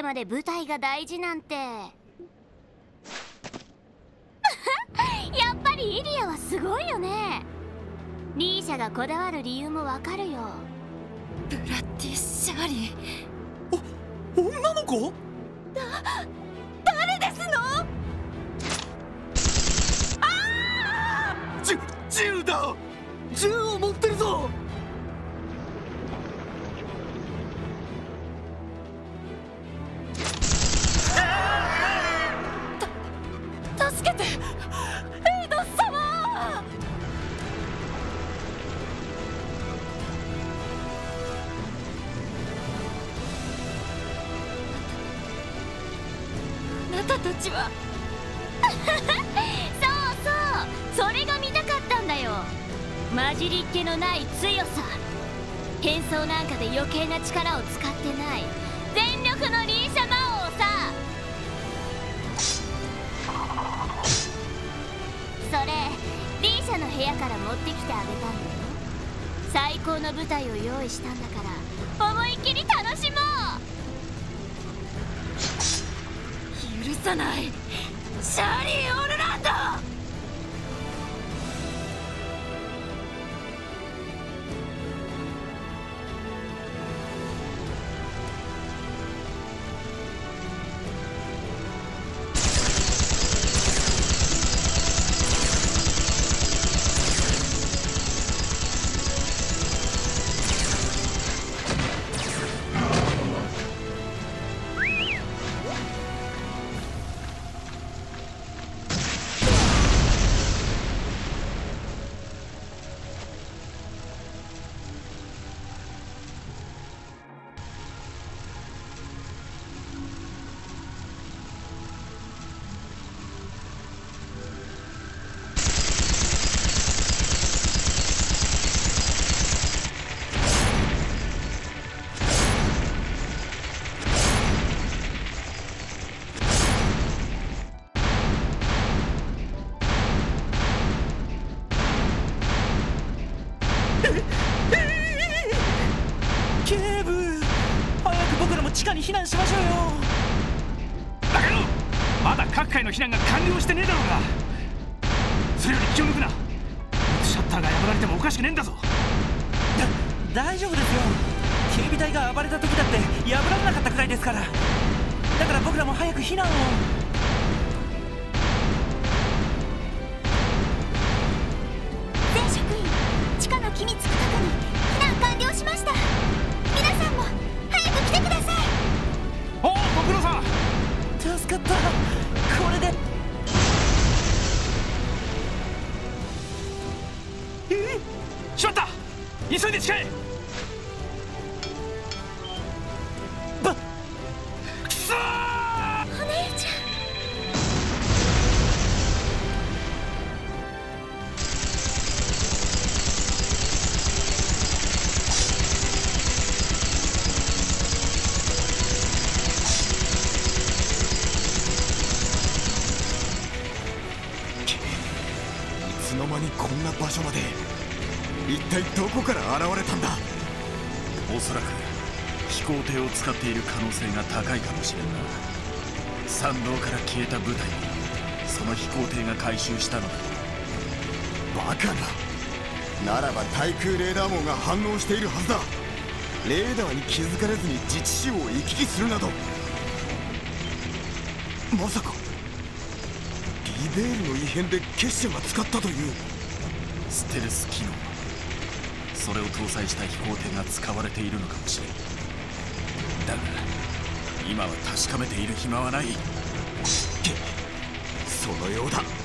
てまで舞台が大事なんて。やっぱりイリアはすごいよね。リーシャがこだわる理由もわかるよ。ブラッディ・シャーリー。お女の子？避難しましょうよ能性が高いかもしれんな。山道から消えた部隊にその飛行艇が回収したのだ。バカな。ならば対空レーダー網が反応しているはずだ。レーダーに気づかれずに自治市を行き来するなど。まさか。リベールの異変で結社が使ったという。ステルス機能。それを搭載した飛行艇が使われているのかもしれん今は確かめている暇はない。そのようだ。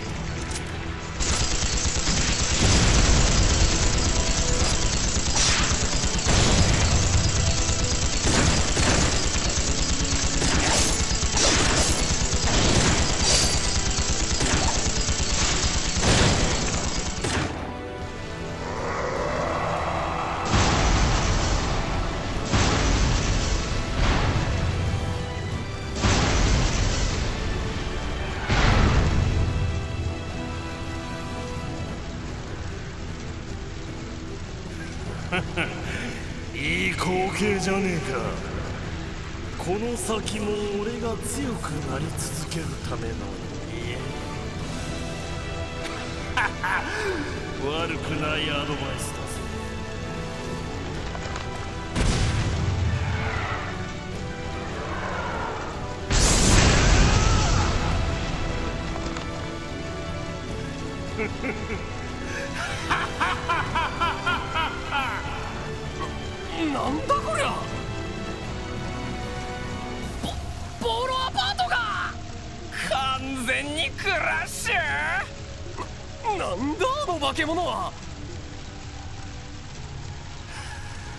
だあの化け物は。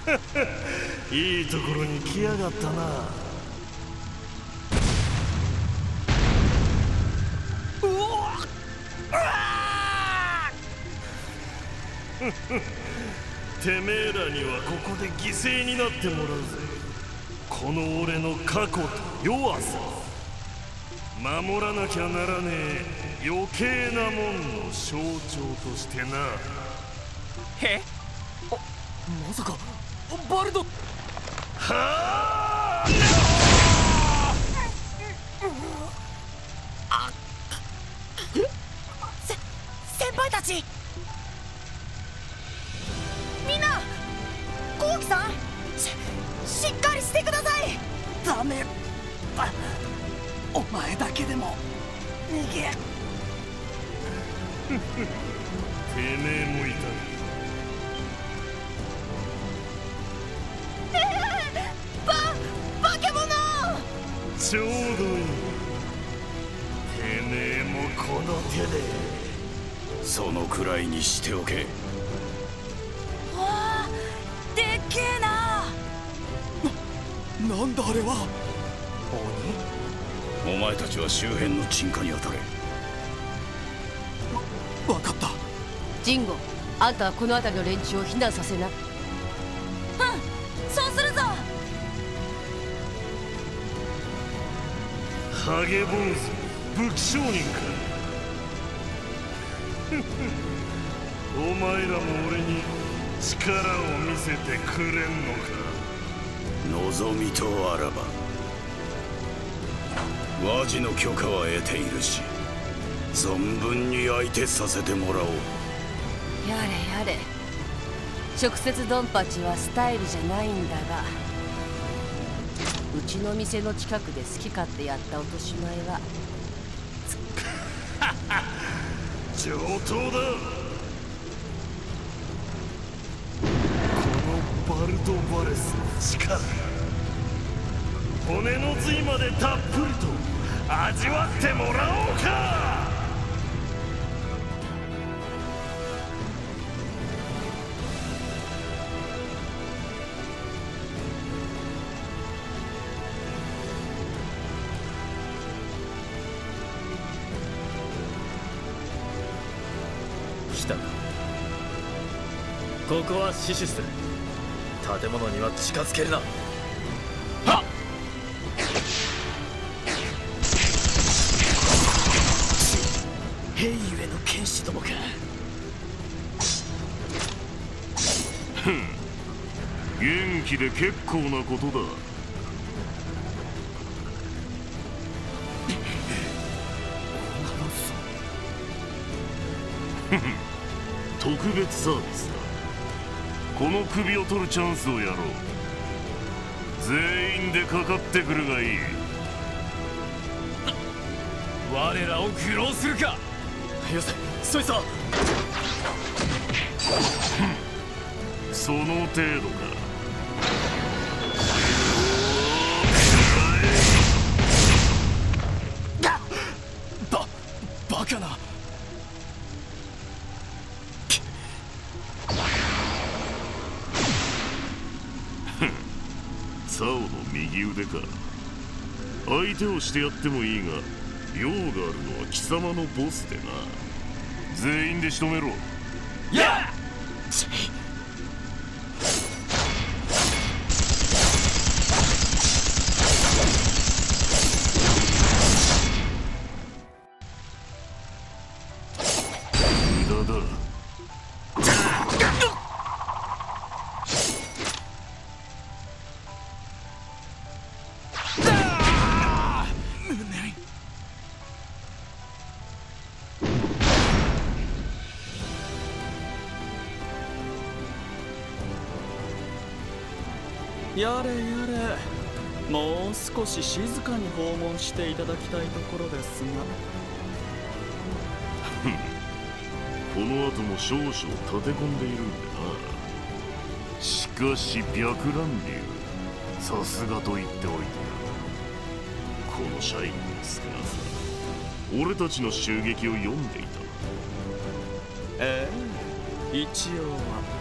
いいところに来やがったな。うわっ！てめえらにはここで犠牲になってもらうぜ。この俺の過去と弱さ。守らなきゃならねえ。余計なもんの象徴としてな。えまさかバルド。はあせ先輩たち。みんなコウキさんししっかりしてください。ダメ。あお前だけでも逃げてめえもいたババケモノちょうどいい。てめえもこの手で。そのくらいにしておけ。わあでっけえな。ななんだあれは。鬼？お前たちは周辺の鎮火に当たれ。分かった。ジンゴあんたはこの辺りの連中を避難させな。うんそうするぞ。ハゲ坊主武器商人か。お前らも俺に力を見せてくれんのか。望みとあらば和事の許可は得ているし存分に相手させてもらおう。やれやれ。直接ドンパチはスタイルじゃないんだが。うちの店の近くで好き勝手やった落とし前は。上等だ。このバルドバレスの力。骨の髄までたっぷりと味わってもらおうかは死守する。建物には近づけるな。はっ！兵ゆえの剣士どもか。ふん。元気で結構なことだ。特別サービス。だこの首を取るチャンスをやろう。全員でかかってくるがいい。我らを愚弄するか。よせそいつは。その程度かをしてやってもいいが用があるのは貴様のボスでな。全員で仕留めろ。やっ！し静かに訪問していただきたいところですが。この後も少々立て込んでいるんでな。しかし白蘭流さすがと言っておいて。この社員の少なさ俺たちの襲撃を読んでいた。ええ。一応は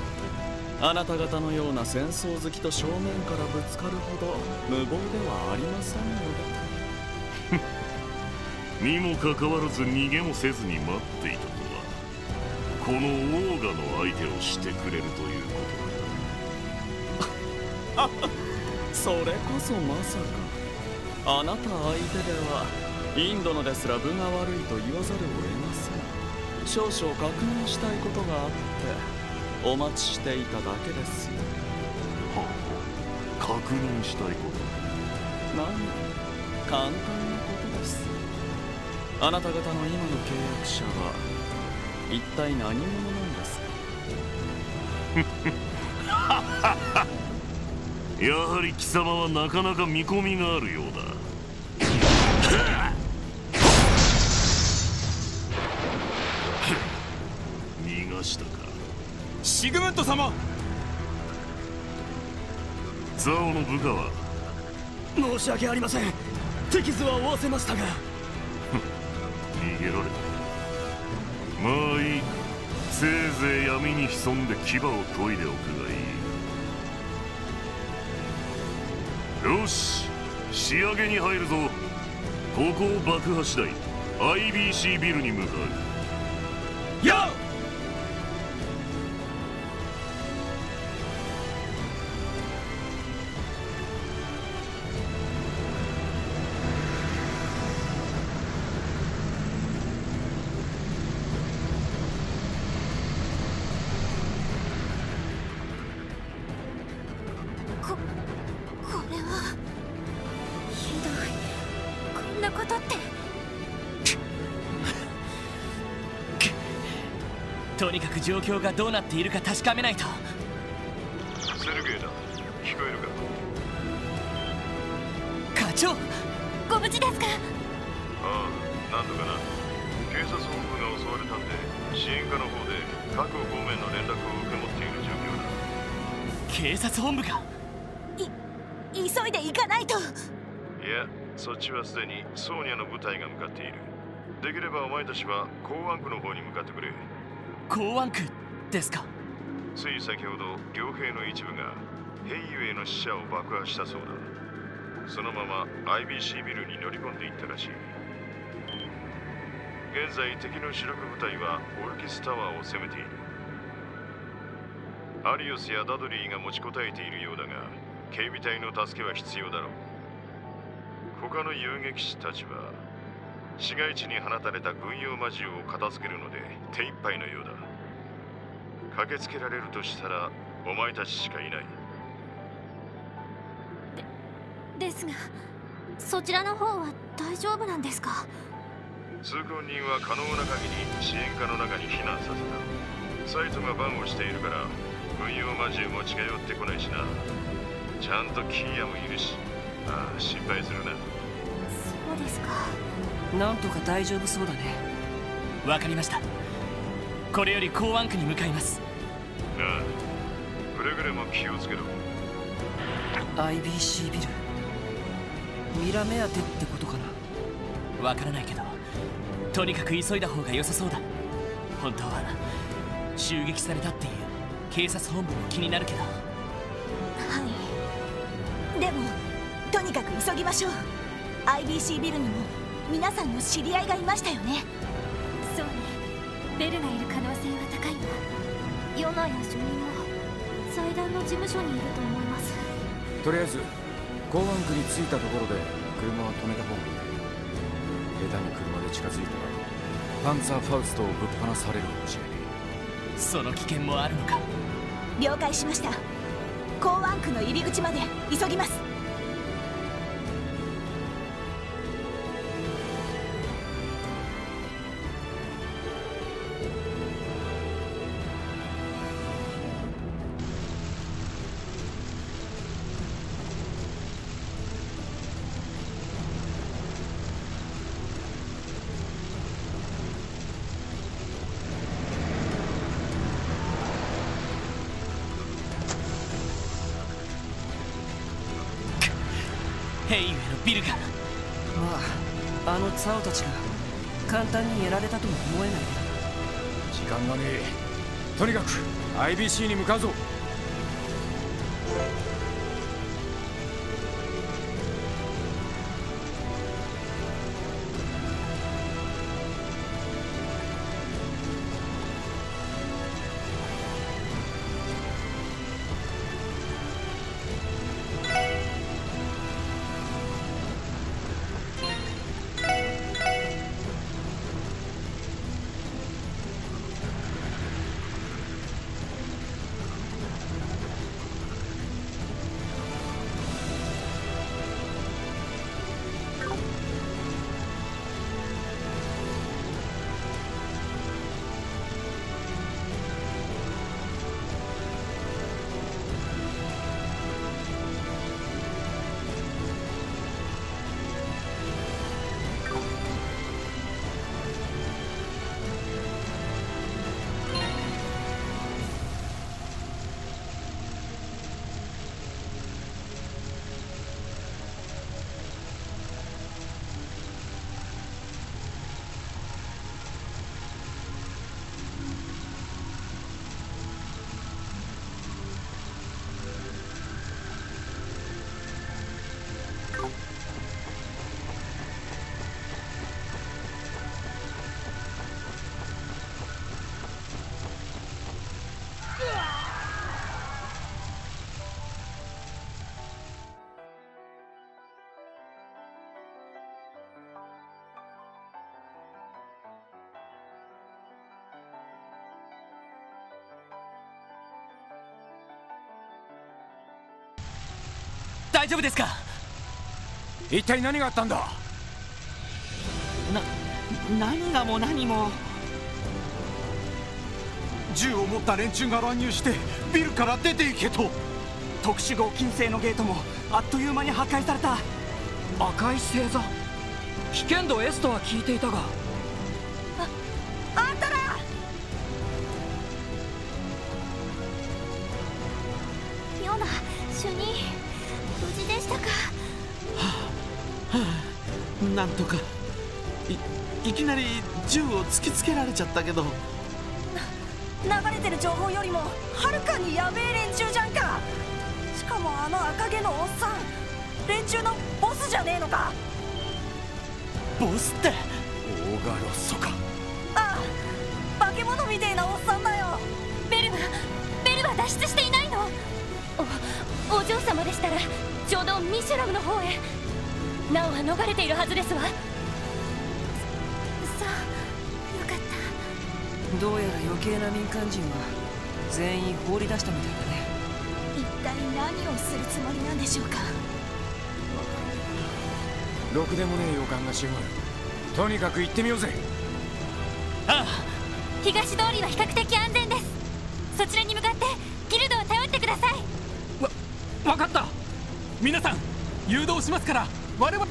あなた方のような戦争好きと正面からぶつかるほど無謀ではありませんのでにもかかわらず逃げもせずに待っていたとはこのオーガの相手をしてくれるということだそれこそまさかあなた相手ではインドのですら分が悪いと言わざるを得ません。少々確認したいことがあって。お待ちしていただけですよ。はあ確認したいこと。何簡単なことです。あなた方の今の契約者は一体何者なんですか？やはり貴様はなかなか見込みがあるようだ様。ザオの部下は？申し訳ありません。敵図は追わせましたが。逃げられた。まあいい。せいぜい闇に潜んで牙を研いでおくがいい。よし仕上げに入るぞ。ここを爆破次第 IBC ビルに向かう。やこ状況がどうなっているか確かめないと。セルゲイだ。聞こえるか？課長！ご無事ですか？ああなんとかな。警察本部が襲われたんで支援課の方で各方面の連絡を受け持っている状況だ。警察本部か急いで行かないと。いやそっちはすでにソーニャの部隊が向かっている。できればお前たちは港湾区の方に向かってくれ港湾区ですか？つい先ほど両兵の一部が兵ゆへの死者を爆破したそうだ。そのまま IBC ビルに乗り込んでいったらしい。現在敵の主力部隊はオルキスタワーを攻めている。アリオスやダドリーが持ちこたえているようだが警備隊の助けは必要だろう。他の遊撃士たちは市街地に放たれた軍用魔銃を片付けるので手一杯のようだ。駆けつけられるとしたらお前たちしかいない。ですがそちらの方は大丈夫なんですか？通行人は可能な限り支援課の中に避難させた。サイトがバンをしているから軍用魔銃も近寄ってこないしな。ちゃんとキーヤもいるし。ああ心配するな。そうですかなんとか大丈夫そうだね。わかりました。これより港湾区に向かいます。ああくれぐれも気をつけろ。IBC ビル。ミラ目当てってことかな。わからないけどとにかく急いだ方が良さそうだ。本当は襲撃されたっていう警察本部も気になるけど。はい。でもとにかく急ぎましょう。IBC ビルにも皆さんの知り合いがいましたよね？そうね。ベルがいる可能性は高いわ。ヨナや主任も祭壇の事務所にいると思います。とりあえず港湾区に着いたところで車は止めた方がいい。下手に車で近づいたらパンツァーファウストをぶっ放されるかもしれない。その危険もあるのか？了解しました。港湾区の入り口まで急ぎますシーに向かうぞ。大丈夫ですか？一体何があったんだ？な何がも何も？銃を持った連中が乱入してビルから出て行けと。特殊合金製のゲートもあっという間に破壊された。赤い星座？危険度 S とは聞いていたがなんとか。いいきなり銃を突きつけられちゃったけど。流れてる情報よりもはるかにやべえ連中じゃんか。しかもあの赤毛のおっさん連中のボスじゃねえのか。ボスって？オーガロッソか。ああ化け物みてえなおっさんだよ。ベルはベルは脱出していないの。おお嬢様でしたらちょうどミシュラムの方へナオは逃れているはずですわ。どうやら余計な民間人は全員放り出したみたいだね。一体何をするつもりなんでしょうか。ろくでもねえ予感がしまる。とにかく行ってみようぜ。ああ東通りは比較的安全です。そちらに向かってギルドを頼ってください。わ分かった。皆さん誘導しますから我々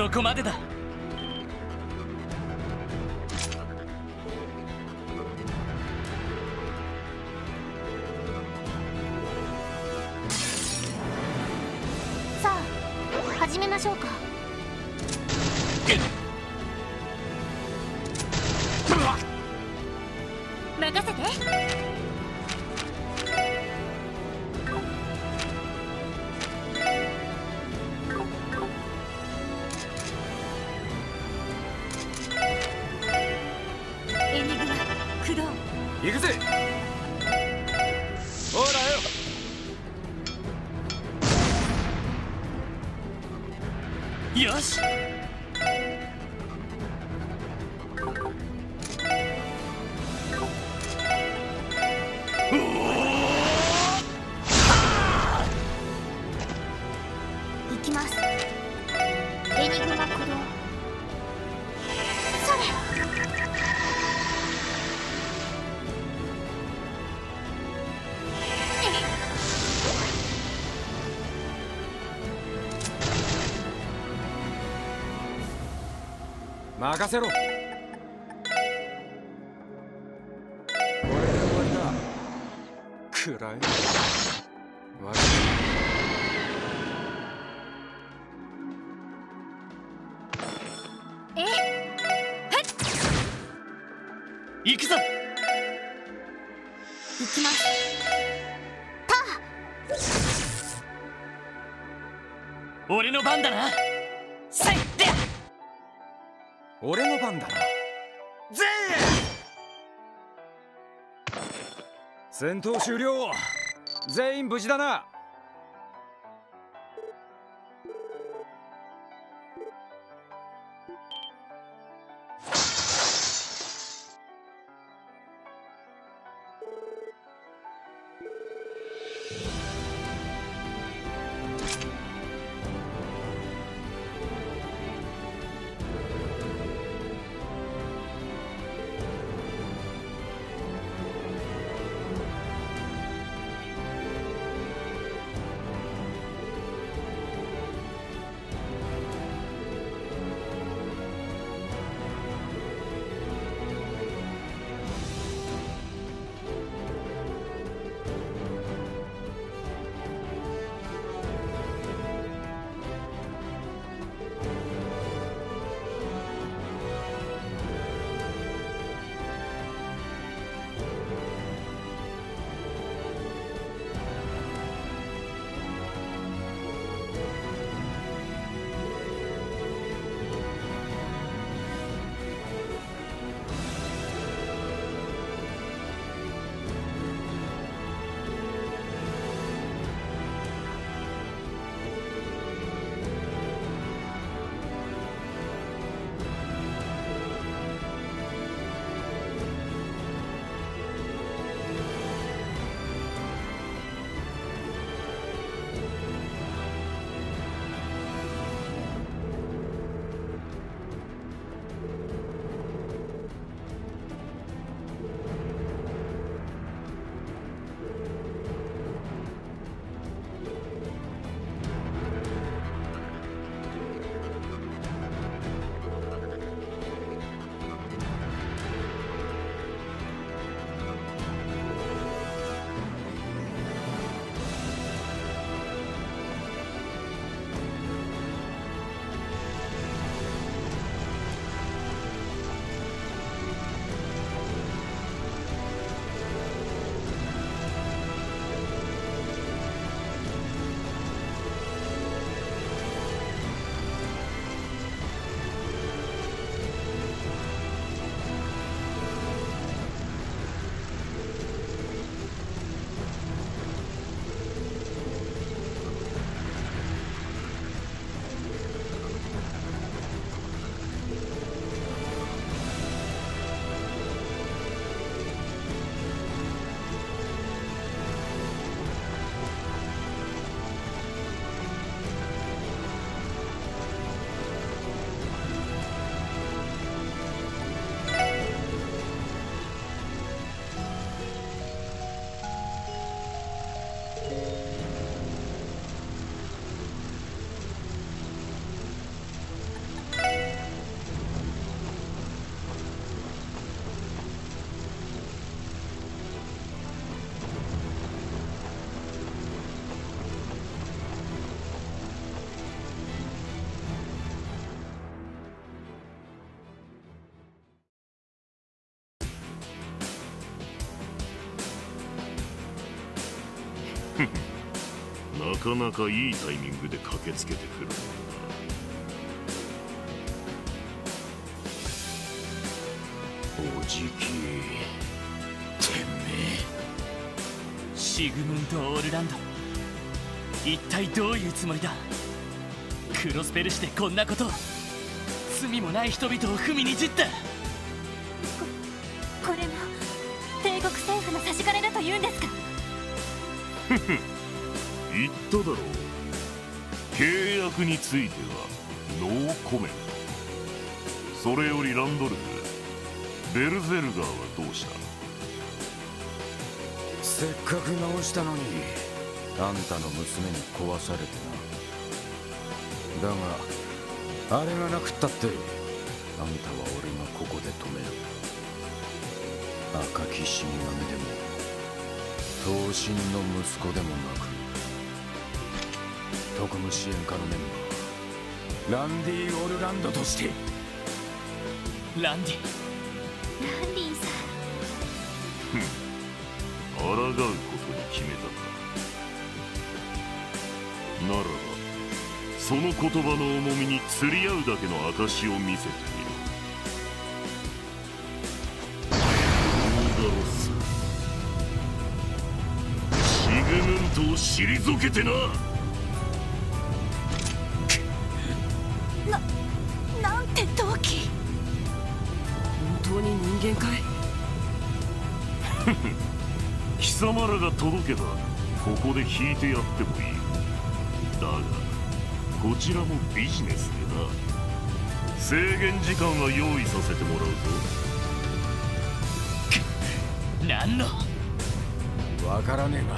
そこまでだ。行く任せろ。これで終わりだ暗い。悪え？行くぞ。行きます。俺の番だな戦闘終了。全員無事だな。かなかいいタイミングで駆けつけてくる。んだなおじきてめシグムント・オールランド。一体どういうつもりだ？クロスペルしてこんなこと。罪もない人々を踏みにじったこれも帝国政府の差し金だと言うんですか？え 言っただろう契約についてはノーコメントそれよりランドルフベルゼルガーはどうしたせっかく直したのにあんたの娘に壊されてなだがあれがなくったってあんたは俺がここで止める赤き死神でも刀身の息子でもなく。特務支援課のメンバーランディ・オルランドとして。ランディ。ラン。ディさ抗うことに決めたか。ならばその言葉の重みに釣り合うだけの証を見せてみろ。オーガロスシグムントを退けてなな届けばここで引いてやってもいい。だがこちらもビジネスでな。制限時間は用意させてもらうぞ。何の？わからねえが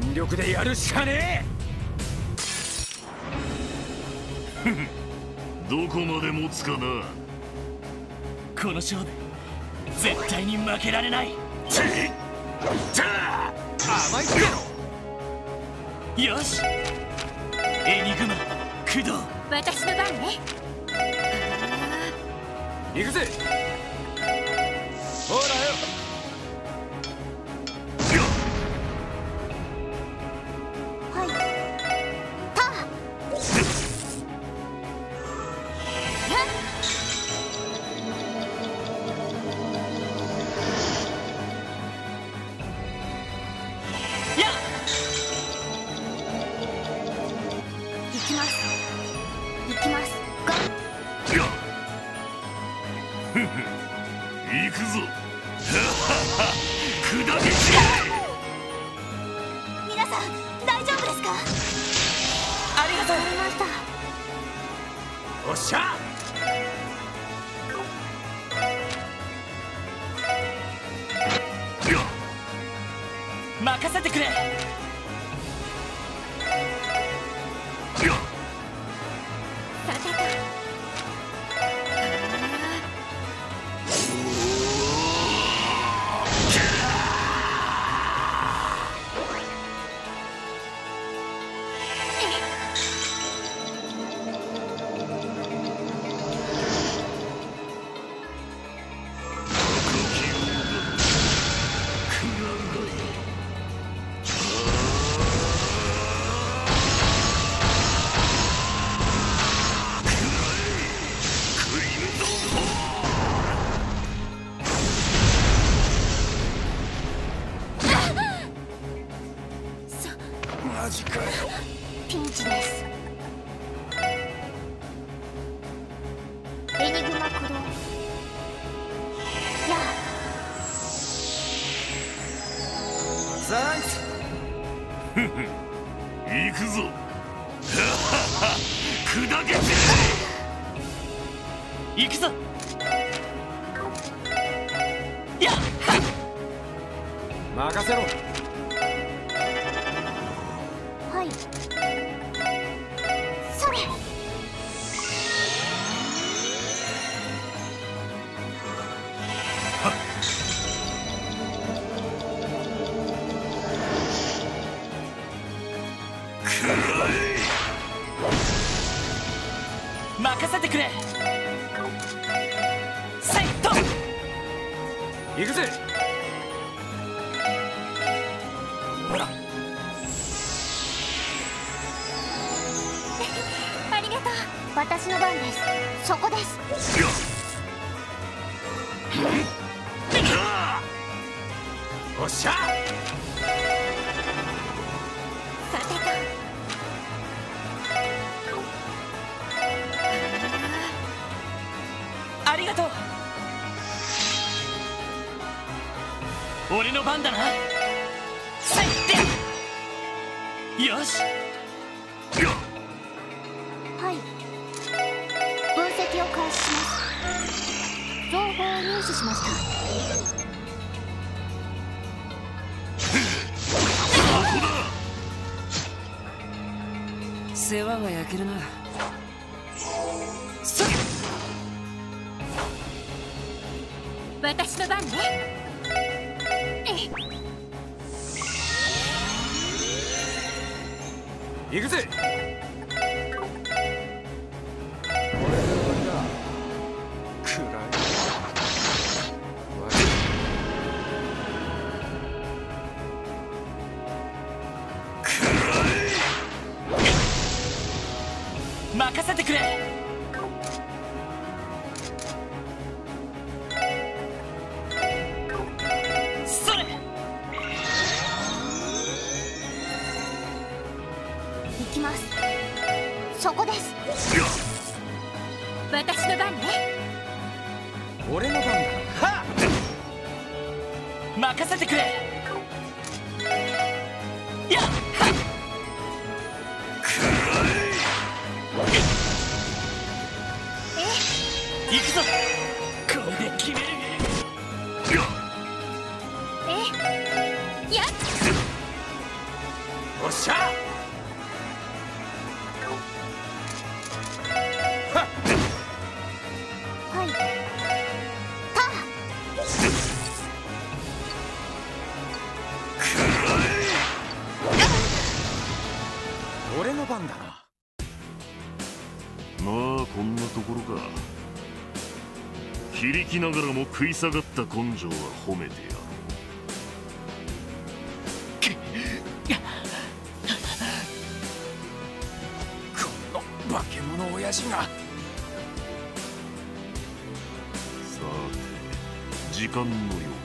全力でやるしかねどこまで持つかな。この勝負絶対に負けられないよし。エニグマ駆動。私の番ね。行くぜの番だな。非力ながらも食い下がった根性は褒めてやろこの化け物親父が。さて時間のよう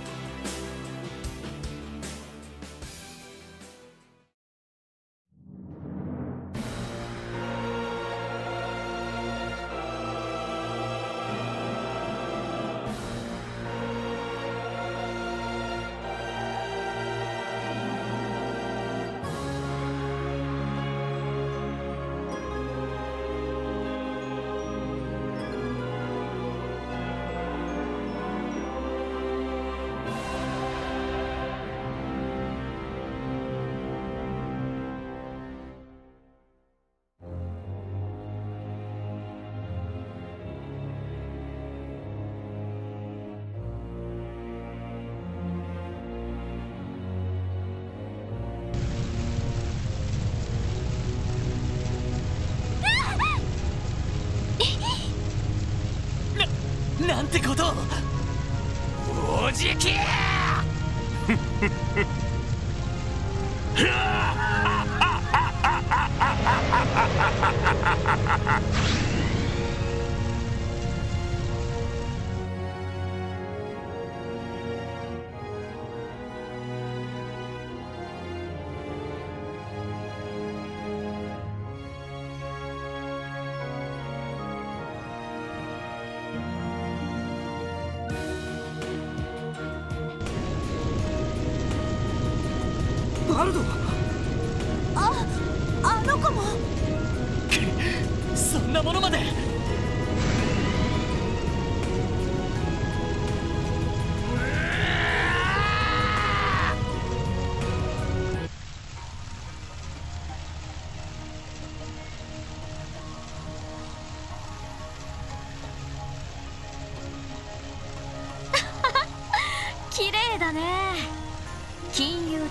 なな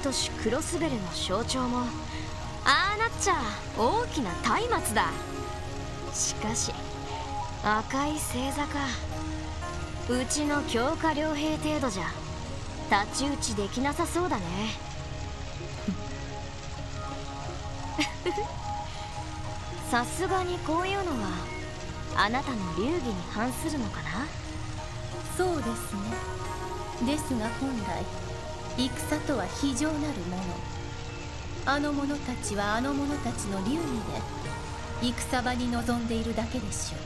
都市クロスベルの象徴もああなっちゃ大きな松明だ。しかし赤い星座か。うちの強化良兵程度じゃ。太刀打ちできなさそうだね。さすがにこういうのはあなたの流儀に反するのかな？そうですね。ですが本来戦とは非常なるもの。あの者たちはあの者たちの流儀で戦場に臨んでいるだけでしょ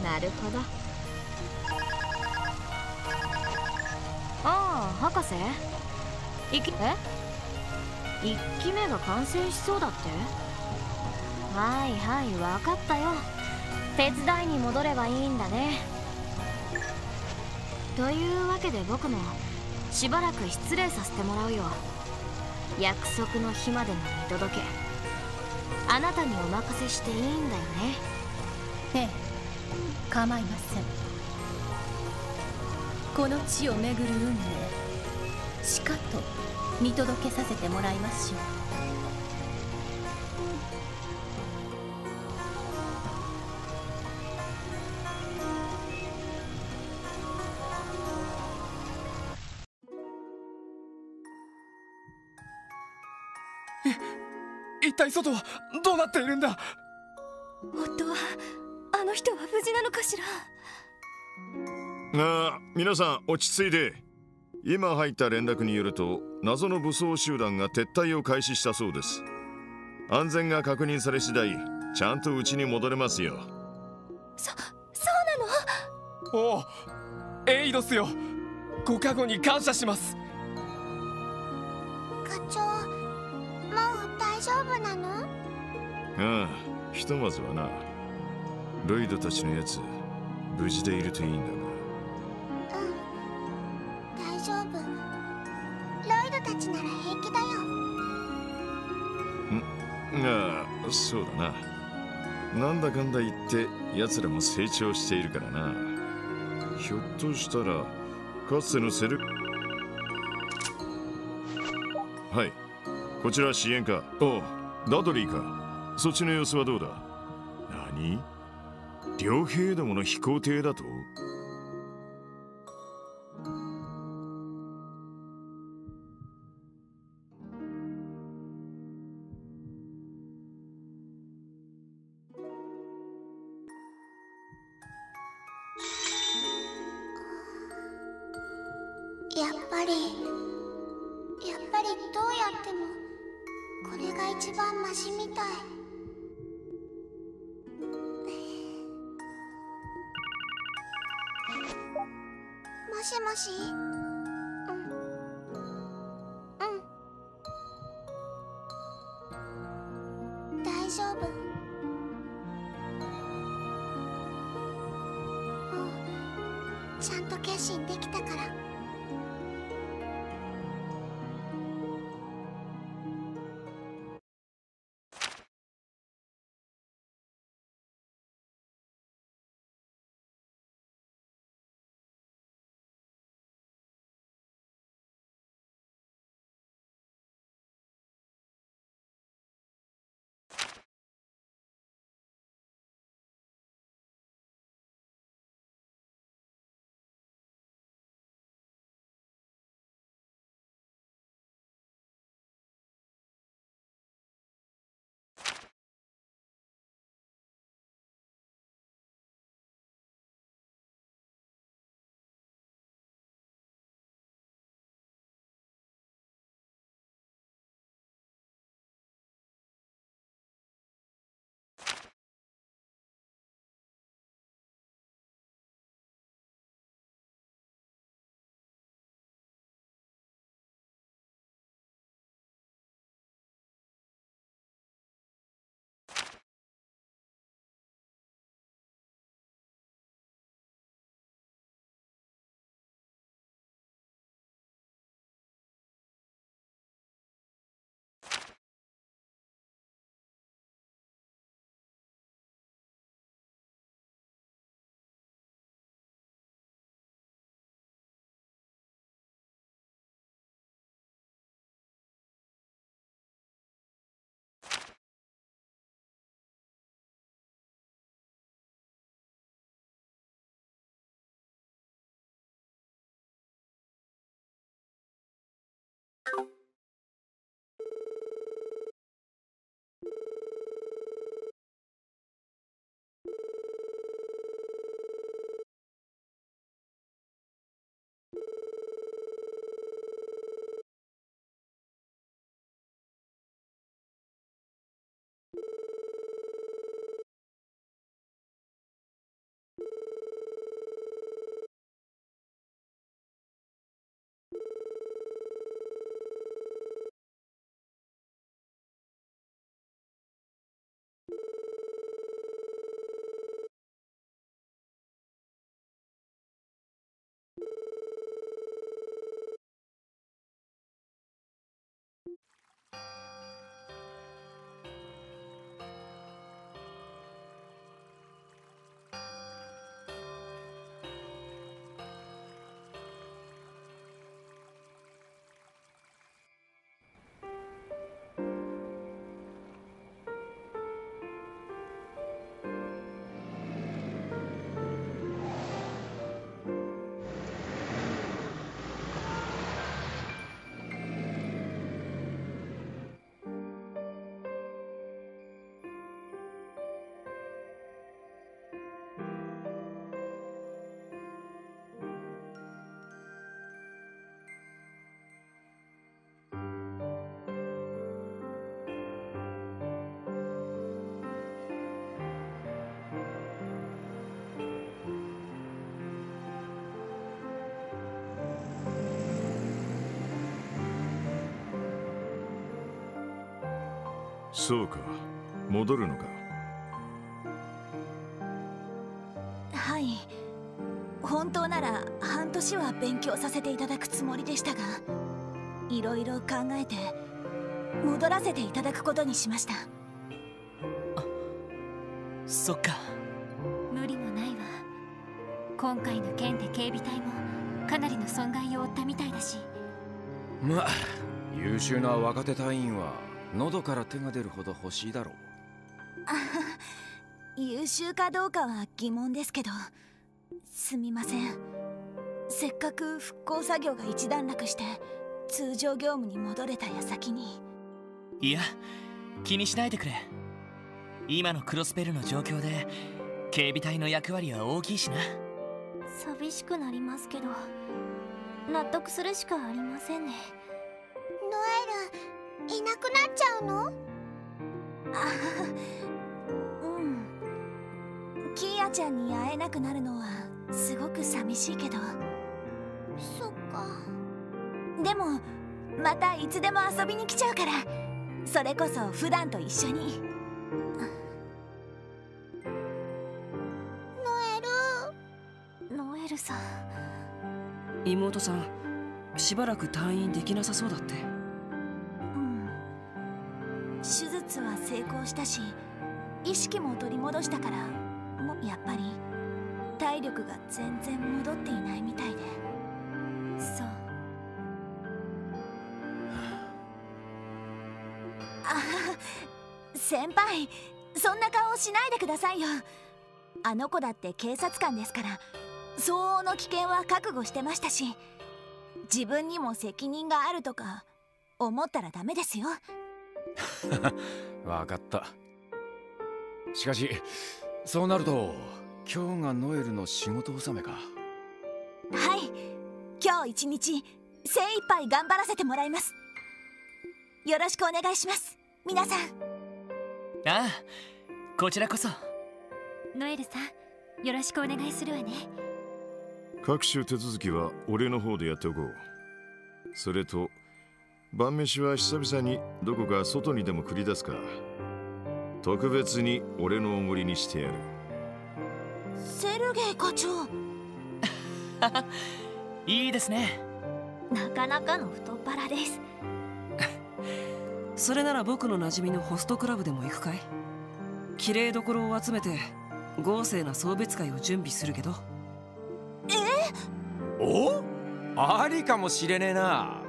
う。なるほど。ああ博士？いきえ？1機目が完成しそうだって？はいはい分かったよ。手伝いに戻ればいいんだね。というわけで僕もしばらく失礼させてもらうよ。約束の日までの見届け。あなたにお任せしていいんだよね。ええ。構いません。この地を巡る運命しかと見届けさせてもらいましょう。体外はどうなっているんだ？夫はあの人は無事なのかしら？ああ皆さん落ち着いて。今入った連絡によると謎の武装集団が撤退を開始したそうです。安全が確認され次第ちゃんと家に戻れますよ。そそうなの？おおエイドスよ。ご加護に感謝します。課長丈夫なの？ああひとまずはな。ロイドたちのやつ無事でいるといいんだが大丈夫。ロイドたちなら平気だよ。ん？ああそうだな。なんだかんだ言って奴らも成長しているからな。ひょっとしたらかつてのセルはいこちら支援かおうダドリーか。そっちの様子はどうだ？何？両兵どもの飛行艇だと？そうか。戻るのか。はい。本当なら半年は勉強させていただくつもりでしたがいろいろ考えて戻らせていただくことにしました。そっか。無理もないわ。今回の件で警備隊もかなりの損害を負ったみたいだし。まあ。優秀な若手隊員は喉から手が出るほど欲しいだろう。優秀かどうかは疑問ですけどすみません。せっかく復興作業が一段落して通常業務に戻れた矢先に。いや気にしないでくれ。今のクロスペルの状況で警備隊の役割は大きいしな。寂しくなりますけど納得するしかありませんねいなくなっちゃうの？あうん。キーヤちゃんに会えなくなるのはすごく寂しいけど。そっか。でもまたいつでも遊びに来ちゃうから。それこそ普段と一緒に。ノエル。ノエルさん。妹さんしばらく退院できなさそうだって術は成功したし意識も取り戻したからやっぱり体力が全然戻っていないみたいで。そう。あ先輩そんな顔しないでくださいよ。あの子だって警察官ですから相応の危険は覚悟してましたし自分にも責任があるとか思ったらダメですよ。わかった。しかしそうなると今日がノエルの仕事納めか。はい。今日一日精一杯頑張らせてもらいます。よろしくお願いします。皆さん。ああこちらこそ。ノエルさんよろしくお願いするわね。各種手続きは俺の方でやっておこう。それと晩飯は久々にどこか外にでも繰り出すか。特別に俺のおごりにしてやる。セルゲイ課長。いいですね。なかなかの太っ腹です。それなら僕の馴染みのホストクラブでも行くかい？綺麗どころを集めて豪勢な送別会を準備するけど。お？ありかもしれねえな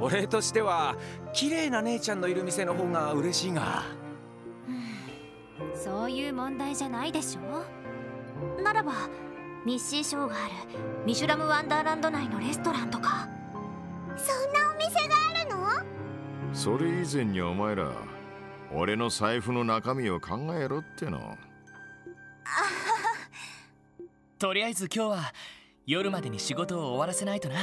俺としては綺麗な姉ちゃんのいる店の方が嬉しいが。そういう問題じゃないでしょ。ならばミッシーショーがあるミシュラム・ワンダーランド内のレストランとか。そんなお店があるの？それ以前にお前ら俺の財布の中身を考えろっての。とりあえず今日は夜までに仕事を終わらせないとな